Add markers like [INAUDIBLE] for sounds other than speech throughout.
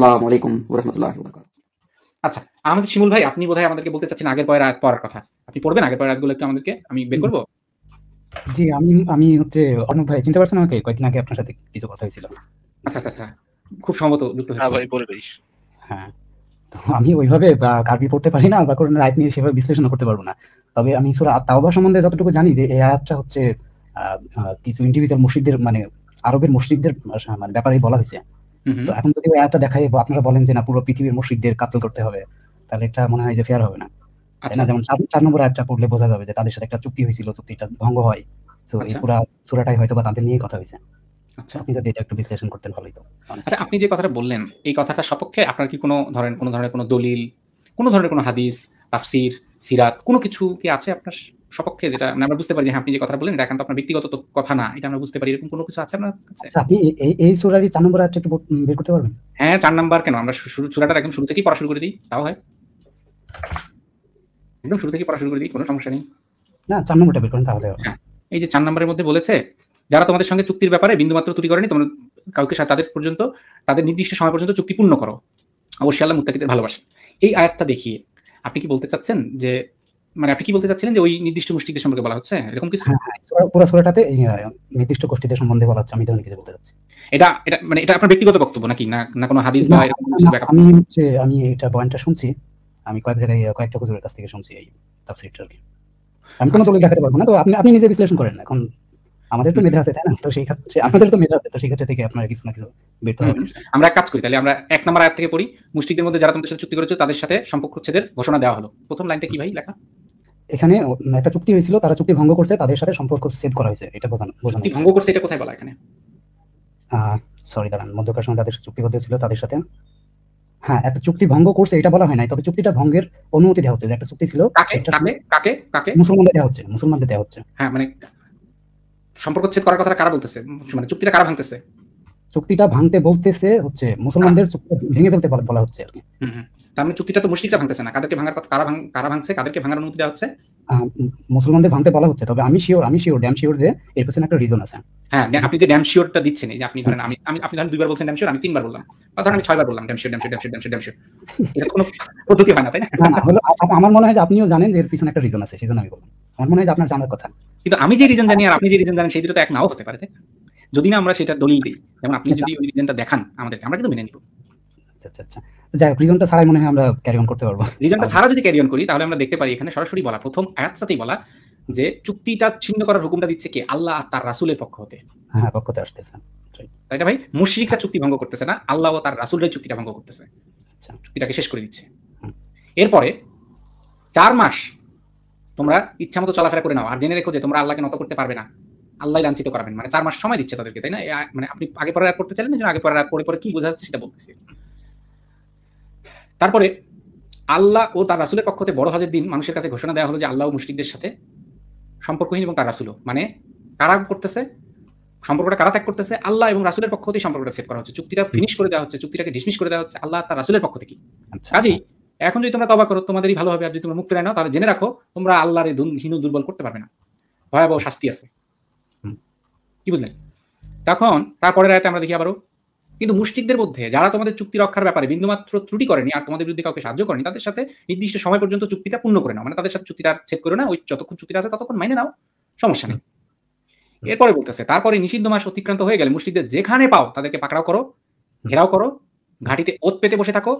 আসসালামু আলাইকুম রহমতুল্লাহ আচ্ছা আমাদের শিমুল ভাই আপনি বোধহয় আমাদেরকে বলতে চাচ্ছেন আগের পয়ের পড়ার কথা। আপনি পড়বেন আগের পয়ের আয়াতগুলো একটু আমাদেরকে? আমি বের করব? জি আমি আমি হচ্ছে অর্ণব ভাই চিনতে পারছেন আমাকে? কয়েকদিন আগে আপনার সাথে কিছু কথা হয়েছিল। আচ্ছা আচ্ছা আচ্ছা। খুব সম্ভবত যুক্ত হ্যাঁ ভাই বলে হ্যাঁ। তো আমি ওইভাবে কার্বি পড়তে পারি না বা কোরআনের আয়াত নিয়ে সেভাবে বিশ্লেষণ করতে পারব না। তবে আমি সূরা তাওবা সম্বন্ধে যতটুকু জানি যে এই আয়াতটা হচ্ছে কিছু ইন্ডিভিজুয়াল মুশরিকদের মানে আরবের আহ, মানে ব্যাপারেই বলা হয়েছে। তো এখন যদি আয়াতটা দেখায় আপনারা বলেন যে না পুরো পৃথিবীর মুশরিকদের কাতল করতে হবে তাহলে এটা মনে হয় যে ফেয়ার হবে না। আচ্ছা। যেমন চার- নম্বর আয়াতটা পড়লে বোঝা যাবে যে তাদের সাথে একটা চুক্তি হয়েছিল চুক্তিটা ভঙ্গ হয়। তো এই আচ্ছা। পুরা সূরাটাই হয়তো বা তাদের নিয়েই কথা হয়েছে। আচ্ছা। আপনি যদি এটা একটু বিশ্লেষণ করতেন ভালোই তো। আচ্ছা আপনি যে কথাটা বললেন এই কথাটা সপক্ষে আপনার কি কোনো ধরেন কোনো ধরনের কোনো দলিল কোনো ধরনের কোনো হাদিস তাফসির সিরাত কোনো কিছু কি আছে আপনার? সপক্ষে যেটা মানে আমরা বুঝতে পারি যে হ্যাঁ, আপনি যে কথা বলেন এটা এখন তো আপনার ব্যক্তিগত কথা না এটা আমরা বুঝতে পারি এরকম কোনো কিছু আছে আপনার কাছে? আচ্ছা আপনি এই- এই সূরারই চার নম্বর আয়াতটা একটু বের করতে পারবেন? হ্যাঁ চার নাম্বার কেন? আমরা শুরু চূড়াটা একদম শুরু থেকেই পড়া শুরু করে দিই তাও হয়? একদম শুরু থেকেই পড়া শুরু করে দিই কোনো সমস্যা নেই। না চার নম্বরটা বের করেন তাহলে এই যে চার নম্বরের মধ্যে বলেছে যারা তোমাদের সঙ্গে চুক্তির ব্যাপারে বিন্দুমাত্র ত্রুটি করেনি তোমরা কাউকে তাদের পর্যন্ত তাদের নির্দিষ্ট সময় পর্যন্ত চুক্তি পূর্ণ করো। অবশ্যই আল্লাহ মুত্তাকিদের ভালোবাসে এই আয়াতটা দেখিয়ে আপনি কি বলতে চাচ্ছেন যে মানে আপনি কি বলতে চাচ্ছিলেন যে ওই নির্দিষ্ট মুষ্টিদের সম্পর্কে বলা হচ্ছে? এরকম কিছু? হ্যাঁ হ্যাঁ পুরো সূরাটাতে নির্দিষ্ট গোষ্ঠীদের সম্বন্ধে বলা হচ্ছে আমি ধরনের কিছু বলতে চাচ্ছি। এটা এটা মানে এটা আপনার ব্যক্তিগত বক্তব্য নাকি? না না কোনো হাদিস বা এরকম কিছু না, আমি হচ্ছে আমি এটা বয়ানটা শুনছি আমি কয়েক জায়গায় কয়েকটা হুজুরের কাছ থেকে শুনছি এই তাফসীরটা কি। আমি কোনো আচ্ছা। দলিল দেখাতে পারব না তো আপনি আপনি নিজে বিশ্লেষণ করেন এখন আমাদের তো মেধা আছে তাই না? তো সেই ক্ষেত্রে আপনাদের তো মেধা আছে তো সেই ক্ষেত্রে থেকে আপনার কিছু না কিছু বের তো হবে আমরা এক কাজ করি তাহলে আমরা এক নম্বর আয়াত থেকে পড়ি। মুষ্টিদের মধ্যে যারা তোমাদের সাথে চুক্তি করেছে তাদের সাথে সম্পর্ক ছেদের ঘোষণা দেওয়া হলো। প্রথম লাইনটা কি ভাই লেখা? এখানে একটা চুক্তি হয়েছিল তারা চুক্তি ভঙ্গ করছে তাদের সাথে সম্পর্ক সেট করা হয়েছে এটা বোঝানো বোঝানো ভঙ্গ করছে এটা কোথায় বলা এখানে? সরি দাঁড়ান মধ্যকার সময় তাদের চুক্তিবদ্ধ ছিল তাদের সাথে। হ্যাঁ একটা চুক্তি ভঙ্গ করছে এটা বলা হয় নাই তবে চুক্তিটা ভঙ্গের অনুমতি দেওয়া হচ্ছে যে একটা চুক্তি ছিল কাকে? কাকে? মুসলমানদের দেওয়া হচ্ছে মুসলমানদের দেওয়া হচ্ছে। হ্যাঁ মানে সম্পর্ক ছেদ করার কথা কারা বলতেছে? মানে চুক্তিটা কারা ভাঙতেছে? চুক্তিটা ভাঙতে বলতেছে হচ্ছে মুসলমানদের চুক্তি ভেঙে ফেলতে বলা- হচ্ছে আর কি। তার মানে চুক্তিটা তো মুশরিকরা ভাঙতেছে না। কাদেরকে ভাঙার কথা কারা কারা ভাঙছে কাদেরকে ভাঙার অনুমতি দেওয়া হচ্ছে? মুসলমানদের ভাঙতে বলা হচ্ছে তবে আমি শিওর আমি শিওর ড্যাম শিওর যে এর পেছনে একটা রিজন আছে। হ্যাঁ আপনি যে ড্যাম শিওরটা দিচ্ছেন এই যে আপনি ধরেন আমি আমি আপনি ধরেন দুইবার বলছেন ড্যাম শিওর আমি তিনবার বললাম। বা ধরেন আমি ছয়বার বললাম damn sure damn sure damn sure damn sure damn sure এটা কোনো পদ্ধতি হয় না তাই না? হলো আমার মনে হয় যে আপনিও জানেন যে এর পিছনে একটা রিজন আছে সেজন্য আমি বললাম। আমার মনে হয় যে আপনার জানার কথা। কিন্তু আমি যে রিজন জানি আর আপনি যে রিজন জানেন সেই দুটো তো এক নাও হতে পারে তাই যদি না আমরা সেটা দলিল দিই যেমন আপনি যদি ওই রিজনটা দেখান আমাদেরকে আমরা কিন্তু মেনে নিব। আচ্ছা আচ্ছা আচ্ছা। যাই হোক রিজনটা ছাড়াই মনে হয় আমরা ক্যারি অন করতে পারব। রিজনটা সারা যদি ক্যারি অন করি তাহলে আমরা দেখতে পারি এখানে সরাসরি বলা প্রথম আয়াতটাতেই বলা যে চুক্তিটা ছিন্ন করার হুকুমটা দিচ্ছে কে? আল্লাহ আর তার রাসূলের পক্ষ হতে। হ্যাঁ পক্ষতে আসতেছে। তাই না ভাই? মুশরিকরা চুক্তি ভঙ্গ করতেছে না আল্লাহ ও তার রাসূলের চুক্তিটা ভঙ্গ করতেছে। আচ্ছা। চুক্তিটাকে শেষ করে দিচ্ছে। এরপরে চার মাস তোমরা ইচ্ছা মতো চলাফেরা করে নাও আর জেনে রেখো যে তোমরা আল্লাহকে নত করতে পারবে না। আল্লাহ লাঞ্ছিত করাবেন। মানে চার মাস সময় দিচ্ছে তাদেরকে তাই না? মানে আপনি আগে পরে রাত করতে চাইলেন আগে পরে রাত পরে পরে কি বোঝা যাচ্ছে সেটা বলতেছি। তারপরে আল্লাহ ও তার রাসুলের পক্ষ থেকে বড় হজের দিন মানুষের কাছে ঘোষণা দেওয়া হলো যে আল্লাহ ও মুশরিকদের সাথে সম্পর্কহীন এবং তার রাসূলও। মানে কারা করতেছে? সম্পর্কটা কারা ত্যাগ করতেছে? আল্লাহ এবং রাসুলের পক্ষ থেকে সম্পর্কটা সেট করা হচ্ছে। চুক্তিটা ফিনিশ করে দেওয়া হচ্ছে চুক্তিটাকে ডিসমিস করে দেওয়া হচ্ছে আল্লাহ তার রাসূলের পক্ষ থেকে আচ্ছা কাজেই এখন যদি তোমরা তবা করো তোমাদেরই ভালো হবে। আর যদি তোমরা মুখ ফেরায় নাও তাহলে জেনে রাখো তোমরা আল্লাহর দুন- দুর্বল করতে পারবে না। ভয়াবহ শাস্তি আছে। হুম। কি বুঝলেন? তখন তারপরের আয়তে আমরা দেখি আবারও কিন্তু মুশরিকদের মধ্যে যারা তোমাদের চুক্তি রক্ষার ব্যাপারে বিন্দুমাত্র ত্রুটি করেনি আর তোমাদের বিরুদ্ধে কাউকে সাহায্য করেনি তাদের সাথে নির্দিষ্ট সময় পর্যন্ত চুক্তিটা পূর্ণ করে নাও। মানে তাদের সাথে চুক্তিটা ছেদ করে না ওই যতক্ষণ চুক্তিটা আছে ততক্ষণ মাইনে নাও। সমস্যা নেই। এরপরে বলতেছে তারপরে নিষিদ্ধ মাস অতিক্রান্ত হয়ে গেলে মুশরিকদের যেখানে পাও তাদেরকে পাকড়াও করো ঘেরাও করো ঘাটিতে ওত পেতে বসে থাকো।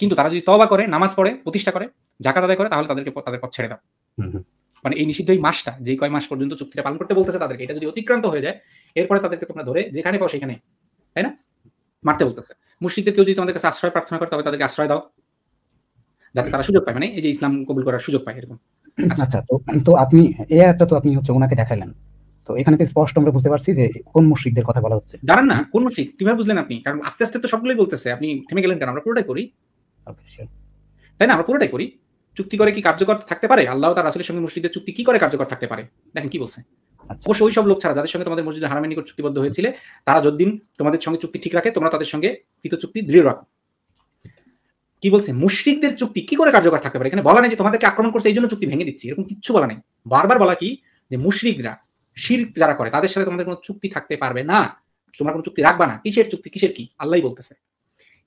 কিন্তু তারা যদি তবা করে নামাজ পড়ে প্রতিষ্ঠা করে জাকাত আদায় করে তাহলে তাদেরকে তাদের পথ ছেড়ে দাও। মানে এই নিষিদ্ধ এই মাসটা যে কয় মাস পর্যন্ত চুক্তিটা পালন করতে বলতেছে তাদেরকে এটা যদি অতিক্রান্ত হয়ে যায় এরপরে তাদেরকে তোমরা ধরে যেখানে পাও সেখানে তাই না? মারতে বলতেছে। মুসলিমদের কেউ যদি তোমাদের কাছে আশ্রয় প্রার্থনা করে তবে তাদেরকে আশ্রয় দাও। যাতে তারা সুযোগ পায় মানে এই যে ইসলাম কবুল করার সুযোগ পায় এরকম। আচ্ছা। আচ্ছা তো তো আপনি এই একটা তো আপনি হচ্ছে ওনাকে দেখাইলেন। তো এখানে তো স্পষ্ট আমরা বুঝতে পারছি যে কোন মুশরিকদের কথা বলা হচ্ছে। দাঁড়ান না কোন মুশরিক? কীভাবে বুঝলেন আপনি? কারণ আস্তে আস্তে তো সবগুলোই বলতেছে। আপনি থেমে গেলেন কেন? আমরা পুরোটাই করি তাই না? আমরা পুরোটাই করি চুক্তি করে কি কার্যকর থাকতে পারে? আল্লাহ তার রাসূলের সঙ্গে মুসলিমদের চুক্তি কি করে কার্যকর থাকতে পারে? দেখেন কি বলছে। আচ্ছা। অবশ্য ওই সব লোক ছাড়া, যাদের সঙ্গে তোমাদের মসজিদে হারামের নিকট চুক্তিবদ্ধ হয়েছিলে, তারা যতদিন তোমাদের সঙ্গে চুক্তি ঠিক রাখে, তোমরা তাদের সঙ্গে কৃত চুক্তি দৃঢ় রাখো। কি বলছে? মুশরিকদের চুক্তি কি করে কার্যকর থাকতে পারে? এখানে বলা নেই যে তোমাদেরকে আক্রমণ করছে এই জন্য চুক্তি ভেঙে দিচ্ছি, এরকম কিচ্ছু বলা নেই। বারবার বলা কি? যে মুশরিকরা, শিরক যারা করে, তাদের সাথে তোমাদের কোনো চুক্তি থাকতে পারবে না। তোমরা কোনো চুক্তি রাখবা না। কিসের চুক্তি? কিসের কি? আল্লাহই বলতেছে।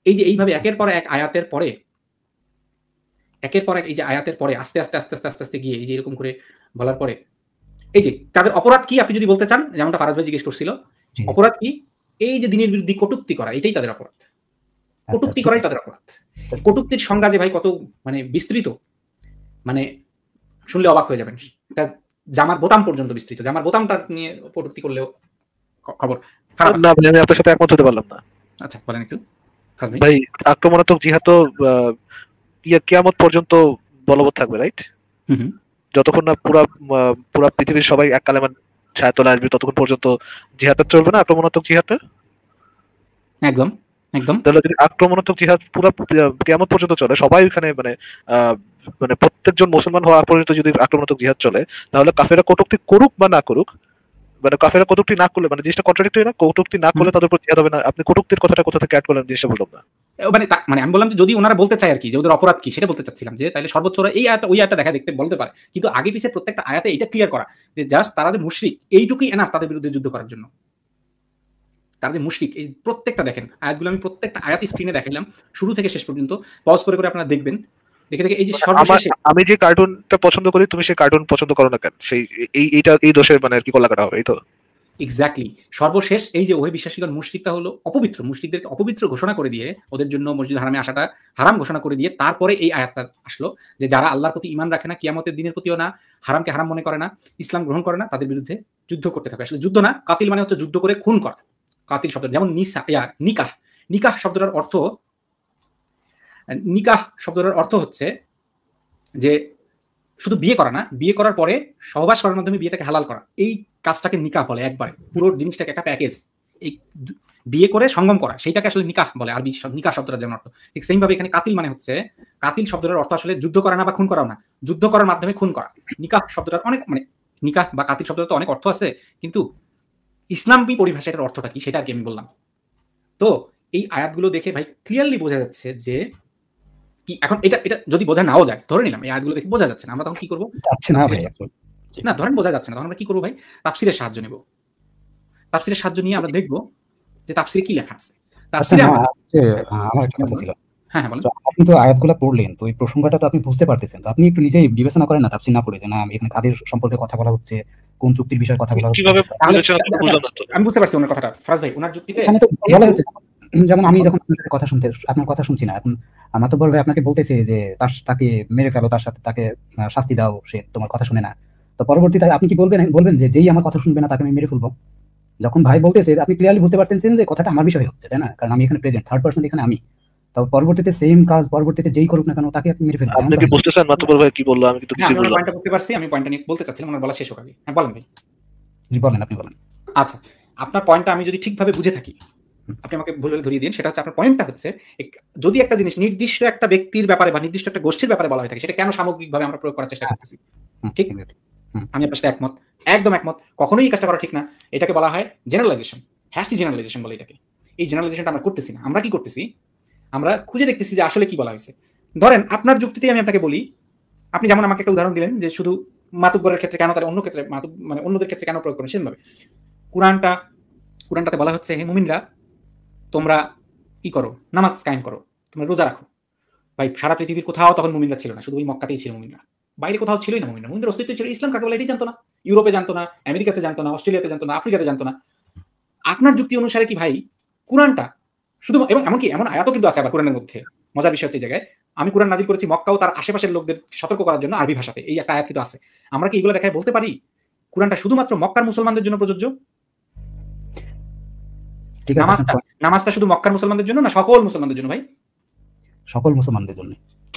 এই যে এইভাবে একের পর এক আয়াতের পরে, একের পর এক এই যে আয়াতের পরে, আস্তে আস্তে আস্তে আস্তে আস্তে আস্তে গিয়ে এই যে এরকম করে বলার পরে এই যে তাদের অপরাধ কি আপনি যদি বলতে চান যেমনটা ফারাজ ভাই জিজ্ঞেস করছিল অপরাধ কি? এই যে দিনের বিরুদ্ধে কটুক্তি করা এটাই তাদের অপরাধ। আচ্ছা, কটুক্তি করাই তাদের অপরাধ। কটুক্তির সংজ্ঞা যে ভাই কত মানে বিস্তৃত মানে শুনলে অবাক হয়ে যাবেন। এটা জামার বোতাম পর্যন্ত বিস্তৃত। জামার বোতামটা নিয়ে কটুক্তি করলেও খবর না আমি আপনার সাথে একমত হতে পারলাম না। আচ্ছা বলেন একটু। ভাই? আক্রমণাত্মক জিহাদ তো আহ, কিয়ামত পর্যন্ত বলবৎ থাকবে রাইট? হুম হুম। যতক্ষণ না পুরা পুরা পৃথিবীর সবাই এক কালেমান ছায়া তোলা আসবে ততক্ষণ পর্যন্ত জিহাদটা চলবে না? আক্রমণাত্মক জিহাদটা? একদম একদম। তাহলে যদি আক্রমণাত্মক জিহাদ পুরো কেমন পর্যন্ত চলে? সবাই ওখানে মানে আহ, মানে প্রত্যেকজন মুসলমান হওয়া পর্যন্ত যদি আক্রমণাত্মক জিহাদ চলে তাহলে কাফেরা কটুক্তি করুক বা না করুক মানে কাফেরা কটুক্তি না করলে মানে জিনিসটা কন্ট্রাডিক্টরি না কটুক্তি না করলে তাদের উপর জিহাদ হবে না। আপনি কটুক্তির কথাটা কোথা থেকে অ্যাড করলেন জিনিসটা বললাম না। মানে মানে আমি বললাম যে যদি ওনারা বলতে চায় আর কি যে ওদের অপরাধ কি সেটা বলতে চাচ্ছিলাম যে তাহলে সর্বোচ্চ ওরা এই আয়াতটা ওই আয়াতটা দেখা দেখতে বলতে পারে। কিন্তু আগে পিছে প্রত্যেকটা আয়াতে এটা ক্লিয়ার করা যে জাস্ট তারা যে মুশরিক এইটুকুই এনাফ তাদের বিরুদ্ধে যুদ্ধ করার জন্য। তারা যে মুশরিক এই প্রত্যেকটা দেখেন আয়াতগুলো আমি প্রত্যেকটা আয়াত স্ক্রিনে দেখাইলাম শুরু থেকে শেষ পর্যন্ত। পজ করে করে আপনারা দেখবেন। দেখে দেখে এই যে সর্বশেষে আমি যে কার্টুনটা পছন্দ করি তুমি সেই কার্টুন পছন্দ করো না কেন? সেই এই এইটা এই দোষের মানে আর কি কলা কাটা হবে এই তো? এক্স্যাক্টলি সর্বশেষ এই যে ওহে বিশ্বাসীগণ মুশরিকটা হলো অপবিত্র, মুশরিকদেরকে অপবিত্র ঘোষণা করে দিয়ে, ওদের জন্য মসজিদ হারামে আসাটা হারাম ঘোষণা করে দিয়ে তারপরে এই আয়াতটা আসলো যে যারা আল্লাহর প্রতি ইমান রাখে না, কিয়ামতের দিনের প্রতিও না, হারামকে হারাম মনে করে না, ইসলাম গ্রহণ করে না, তাদের বিরুদ্ধে যুদ্ধ করতে থাকে। আসলে যুদ্ধ না, কাতিল মানে হচ্ছে যুদ্ধ করে খুন করা। কাতিল শব্দ, যেমন নিসা, ইয়া, নিকাহ। নিকাহ শব্দটার অর্থ, নিকাহ শব্দটার অর্থ হচ্ছে যে শুধু বিয়ে করা না, বিয়ে করার পরে সহবাস করার মাধ্যমে বিয়েটাকে হালাল করা। এই কাজটাকে নিকাহ বলে একবারে। পুরো জিনিসটাকে একটা প্যাকেজ এই বিয়ে করে সঙ্গম করা সেইটাকে আসলে নিকাহ বলে আরবি নিকাহ শব্দটার যেমন অর্থ। ঠিক সেম ভাবে এখানে কাতিল মানে হচ্ছে কাতিল শব্দটার অর্থ আসলে যুদ্ধ করা না বা খুন করাও না। যুদ্ধ করার মাধ্যমে খুন করা। নিকাহ শব্দটার অনেক মানে নিকাহ বা কাতিল শব্দটার তো অনেক অর্থ আছে কিন্তু ইসলামী পরিভাষা এটার অর্থটা কি সেটা আর কি আমি বললাম। তো এই আয়াতগুলো দেখে ভাই ক্লিয়ারলি বোঝা যাচ্ছে যে কি এখন এটা এটা যদি বোঝা নাও যায় ধরে নিলাম এই আয়াতগুলো দেখে বোঝা যাচ্ছে না আমরা তখন কি করব? না ভাই। না ধরেন বোঝা যাচ্ছে না তখন আমরা কি করব ভাই? তাফসিরের সাহায্য নেব। তাফসিরের সাহায্য নিয়ে আমরা দেখব যে তাফসিরে কি লেখা আছে। আচ্ছা তাফসিরে আমরা- আমার একটা কথা ছিল। হ্যাঁ হ্যাঁ বলেন। তো আপনি তো আয়াতগুলো পড়লেন তো এই প্রসঙ্গটা তো আপনি বুঝতে পারতেছেন। তো আপনি একটু নিজেই বিবেচনা করেন না তাফসির না পড়ে যে না এখানে কাদের সম্পর্কে কথা বলা হচ্ছে কোন চুক্তির বিষয়ে কথা বলা হচ্ছে। কীভাবে তাহলে- বিবেচনা করতে বুঝলাম না তো আমি বুঝতে পারছি ওনার কথাটা। ফরাজ ভাই ওনার যুক্তিতে বলা হচ্ছে যেমন আমি যখন আপনার কথা শুনতে আপনার কথা শুনছি না এখন আমার তো ভাই আপনাকে বলতেছে যে তার তাকে মেরে ফেলো তার সাথে তাকে শাস্তি দাও সে তোমার কথা শুনে না। তো পরবর্তীতে আপনি কি বলবেন বলবেন যে যেই আমার কথা শুনবে না তাকে আমি মেরে ফেলব? যখন ভাই বলতেছে আপনি ক্লিয়ারলি বুঝতে পারতেছেন যে কথাটা আমার বিষয় হচ্ছে তাই না? কারণ আমি এখানে প্রেজেন্ট থার্ড পার্সন এখানে আমি। তো পরবর্তীতে সেম কাজ পরবর্তীতে যেই করুক না কেন তাকে আপনি মেরে ফেলবেন। আপনি কি ভাই কি বলল? আমি কিন্তু হ্যাঁ ওনার বললাম পয়েন্টটা বুঝতে পারছি আমি পয়েন্টটা নিয়ে বলতে চাচ্ছিলাম ওনার বলা শেষ হোক আগে। হ্যাঁ বলেন ভাই। জি বলেন আপনি বলেন। আচ্ছা আপনার পয়েন্টটা আমি যদি ঠিকভাবে বুঝে থাকি আপনি আমাকে ভুল ধরিয়ে দিন সেটা হচ্ছে আপনার পয়েন্টটা হচ্ছে যদি একটা জিনিস নির্দিষ্ট একটা ব্যক্তির ব্যাপারে বা নির্দিষ্ট একটা গোষ্ঠীর ব্যাপারে বলা হয়ে থাকে সেটা কেন সামগ্রিকভাবে আমরা প্রয়োগ করার চেষ্টা করতেছি? ঠিক। exactly. আমি আপনার সাথে একমত, একদম একমত, কখনোই এই কাজটা করা ঠিক না। এটাকে বলা হয় জেনারেলাইজেশন হ্যাশটি জেনারেলাইজেশন বলে এটাকে। এই জেনারেলাইজেশনটা আমরা করতেছি না। আমরা কি করতেছি? আমরা খুঁজে দেখতেছি যে আসলে কি বলা হয়েছে। ধরেন, আপনার যুক্তিতেই আমি আপনাকে বলি, আপনি যেমন আমাকে একটা উদাহরণ দিলেন যে শুধু মাতুব্বরের ক্ষেত্রে কেন তারা অন্য ক্ষেত্রে মাতুব মানে অন্যদের ক্ষেত্রে কেন প্রয়োগ করেন সেভাবে। কোরআনটা, কোরআনটাতে বলা হচ্ছে, হে মুমিনরা, তোমরা কি করো, নামাজ কায়েম করো, তোমরা রোজা রাখো। ভাই, সারা পৃথিবীর কোথাও তখন মুমিনরা ছিল না, শুধু ওই মক্কাতেই ছিল মুমিনরা। বাইরে কোথাও ছিলই না মুমিনরা। মুমিনদের অস্তিত্ব ছিল ইসলাম কাকে বলে এটাই জানতো না। ইউরোপে জানতো না আমেরিকাতে জানতো না অস্ট্রেলিয়াতে জানতো না আফ্রিকাতে জানতো না। আপনার যুক্তি অনুসারে কি ভাই কোরআনটা শুধু এবং এমনকি এমন আয়াতও কিন্তু আছে আবার কোরআনের মধ্যে। মজার বিষয় হচ্ছে জায়গায় আমি কোরআন নাজিল করেছি মক্কাও তার আশেপাশের লোকদের সতর্ক করার জন্য আরবি ভাষাতে। এই একটা আয়াত কিন্তু আছে। আমরা কি এগুলো দেখায় বলতে পারি? কোরআনটা শুধুমাত্র মক্কার মুসলমানদের জন্য প্রযোজ্য? নামাজটা নামাজটা শুধু মক্কার মুসলমানদের জন্য না সকল মুসলমানদের জন্য ভাই? সকল মুসলমানদের জন্য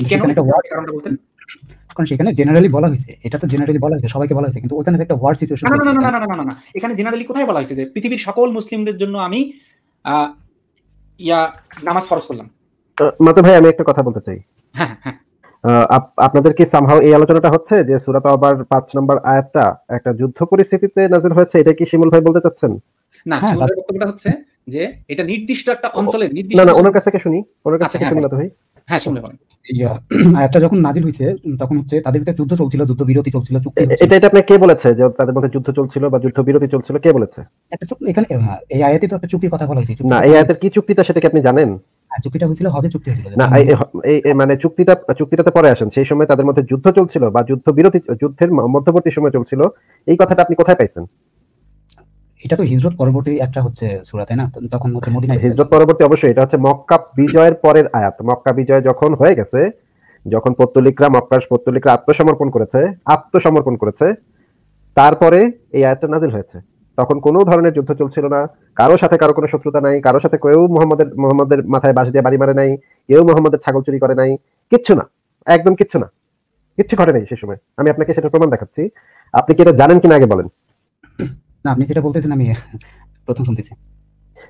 কেন? একটা ওয়ার্ড কারণটা বলতেন। কারণ সেখানে জেনারেলি বলা হয়েছে এটা তো জেনারেলি বলা হয়েছে সবাইকে বলা হয়েছে কিন্তু ওখানে একটা সিচুয়েশন না না না না না না এখানে জেনারেলি কোথায় বলা হয়েছে যে পৃথিবীর সকল মুসলিমদের জন্য আমি ইয়া নামাজ ফরজ করলাম? মাতো ভাই আমি একটা কথা বলতে চাই। হ্যাঁ, হ্যাঁ। আপনাদের কি সামহাও এই আলোচনাটা হচ্ছে যে সুরাত আবার পাঁচ নম্বর আয়াতটা একটা যুদ্ধ পরিস্থিতিতে নাজির হয়েছে? এটা কি শিমুল ভাই বলতে চাচ্ছেন? না হ্যাঁ, বক্তব্যটা হচ্ছে যে এটা নির্দিষ্ট একটা অঞ্চলে নির্দিষ্ট না না ওনার কাছ থেকে শুনি ওনার কাছ আচ্ছা, থেকে শুনি মাতো ভাই। হ্যাঁ শিমুলে বলেন। আয়াতটা যখন নাজিল হয়েছে তখন হচ্ছে তাদের ভিতরে যুদ্ধ চলছিল যুদ্ধ বিরতি চলছিল চুক্তি এটা এটা আপনি কে বলেছে? যে তাদের মধ্যে যুদ্ধ চলছিল বা যুদ্ধ বিরতি চলছিল কে বলেছে? একটা চুক্তি এখানে হ্যাঁ, এই আয়াতে তো একটা চুক্তির কথা বলা হয়েছে না এই আয়াতের কি চুক্তিটা সেটা কি আপনি জানেন? আর চুক্তিটা হয়েছিল হজে চুক্তি হয়েছিল না এই- এই- এই মানে চুক্তিটা চুক্তিটাতে পরে আসেন সেই সময় তাদের মধ্যে যুদ্ধ চলছিল বা যুদ্ধ বিরতি যুদ্ধের মধ্যবর্তী সময় চলছিল এই কথাটা আপনি কোথায় পাইছেন? এটা তো হিজরত পরবর্তী একটা হচ্ছে সূরা তাই না? তখন হচ্ছে মদিনায় হিজরত পরবর্তী অবশ্যই এটা হচ্ছে মক্কা বিজয়ের পরের আয়াত। মক্কা বিজয় যখন হয়ে গেছে যখন পত্তলিকরা মক্কার পত্তলিকরা আত্মসমর্পণ করেছে আত্মসমর্পণ করেছে তারপরে এই আয়াতটা নাজিল হয়েছে। তখন কোনো ধরনের যুদ্ধ চলছিল না কারও সাথে কারও কোনো শত্রুতা নাই কারও সাথে কেউ মোহাম্মদের মোহাম্মদের মাথায় বাঁশ দিয়ে বাড়ি মারে নাই কেউ মোহাম্মদের ছাগল চুরি করে নাই কিচ্ছু না একদম কিচ্ছু না কিচ্ছু ঘটে নাই সে সময়। আমি আপনাকে সেটা প্রমাণ দেখাচ্ছি। আপনি কি এটা জানেন কিনা আগে বলেন। না আপনি যেটা বলতেছেন আমি প্রথম শুনতেছি।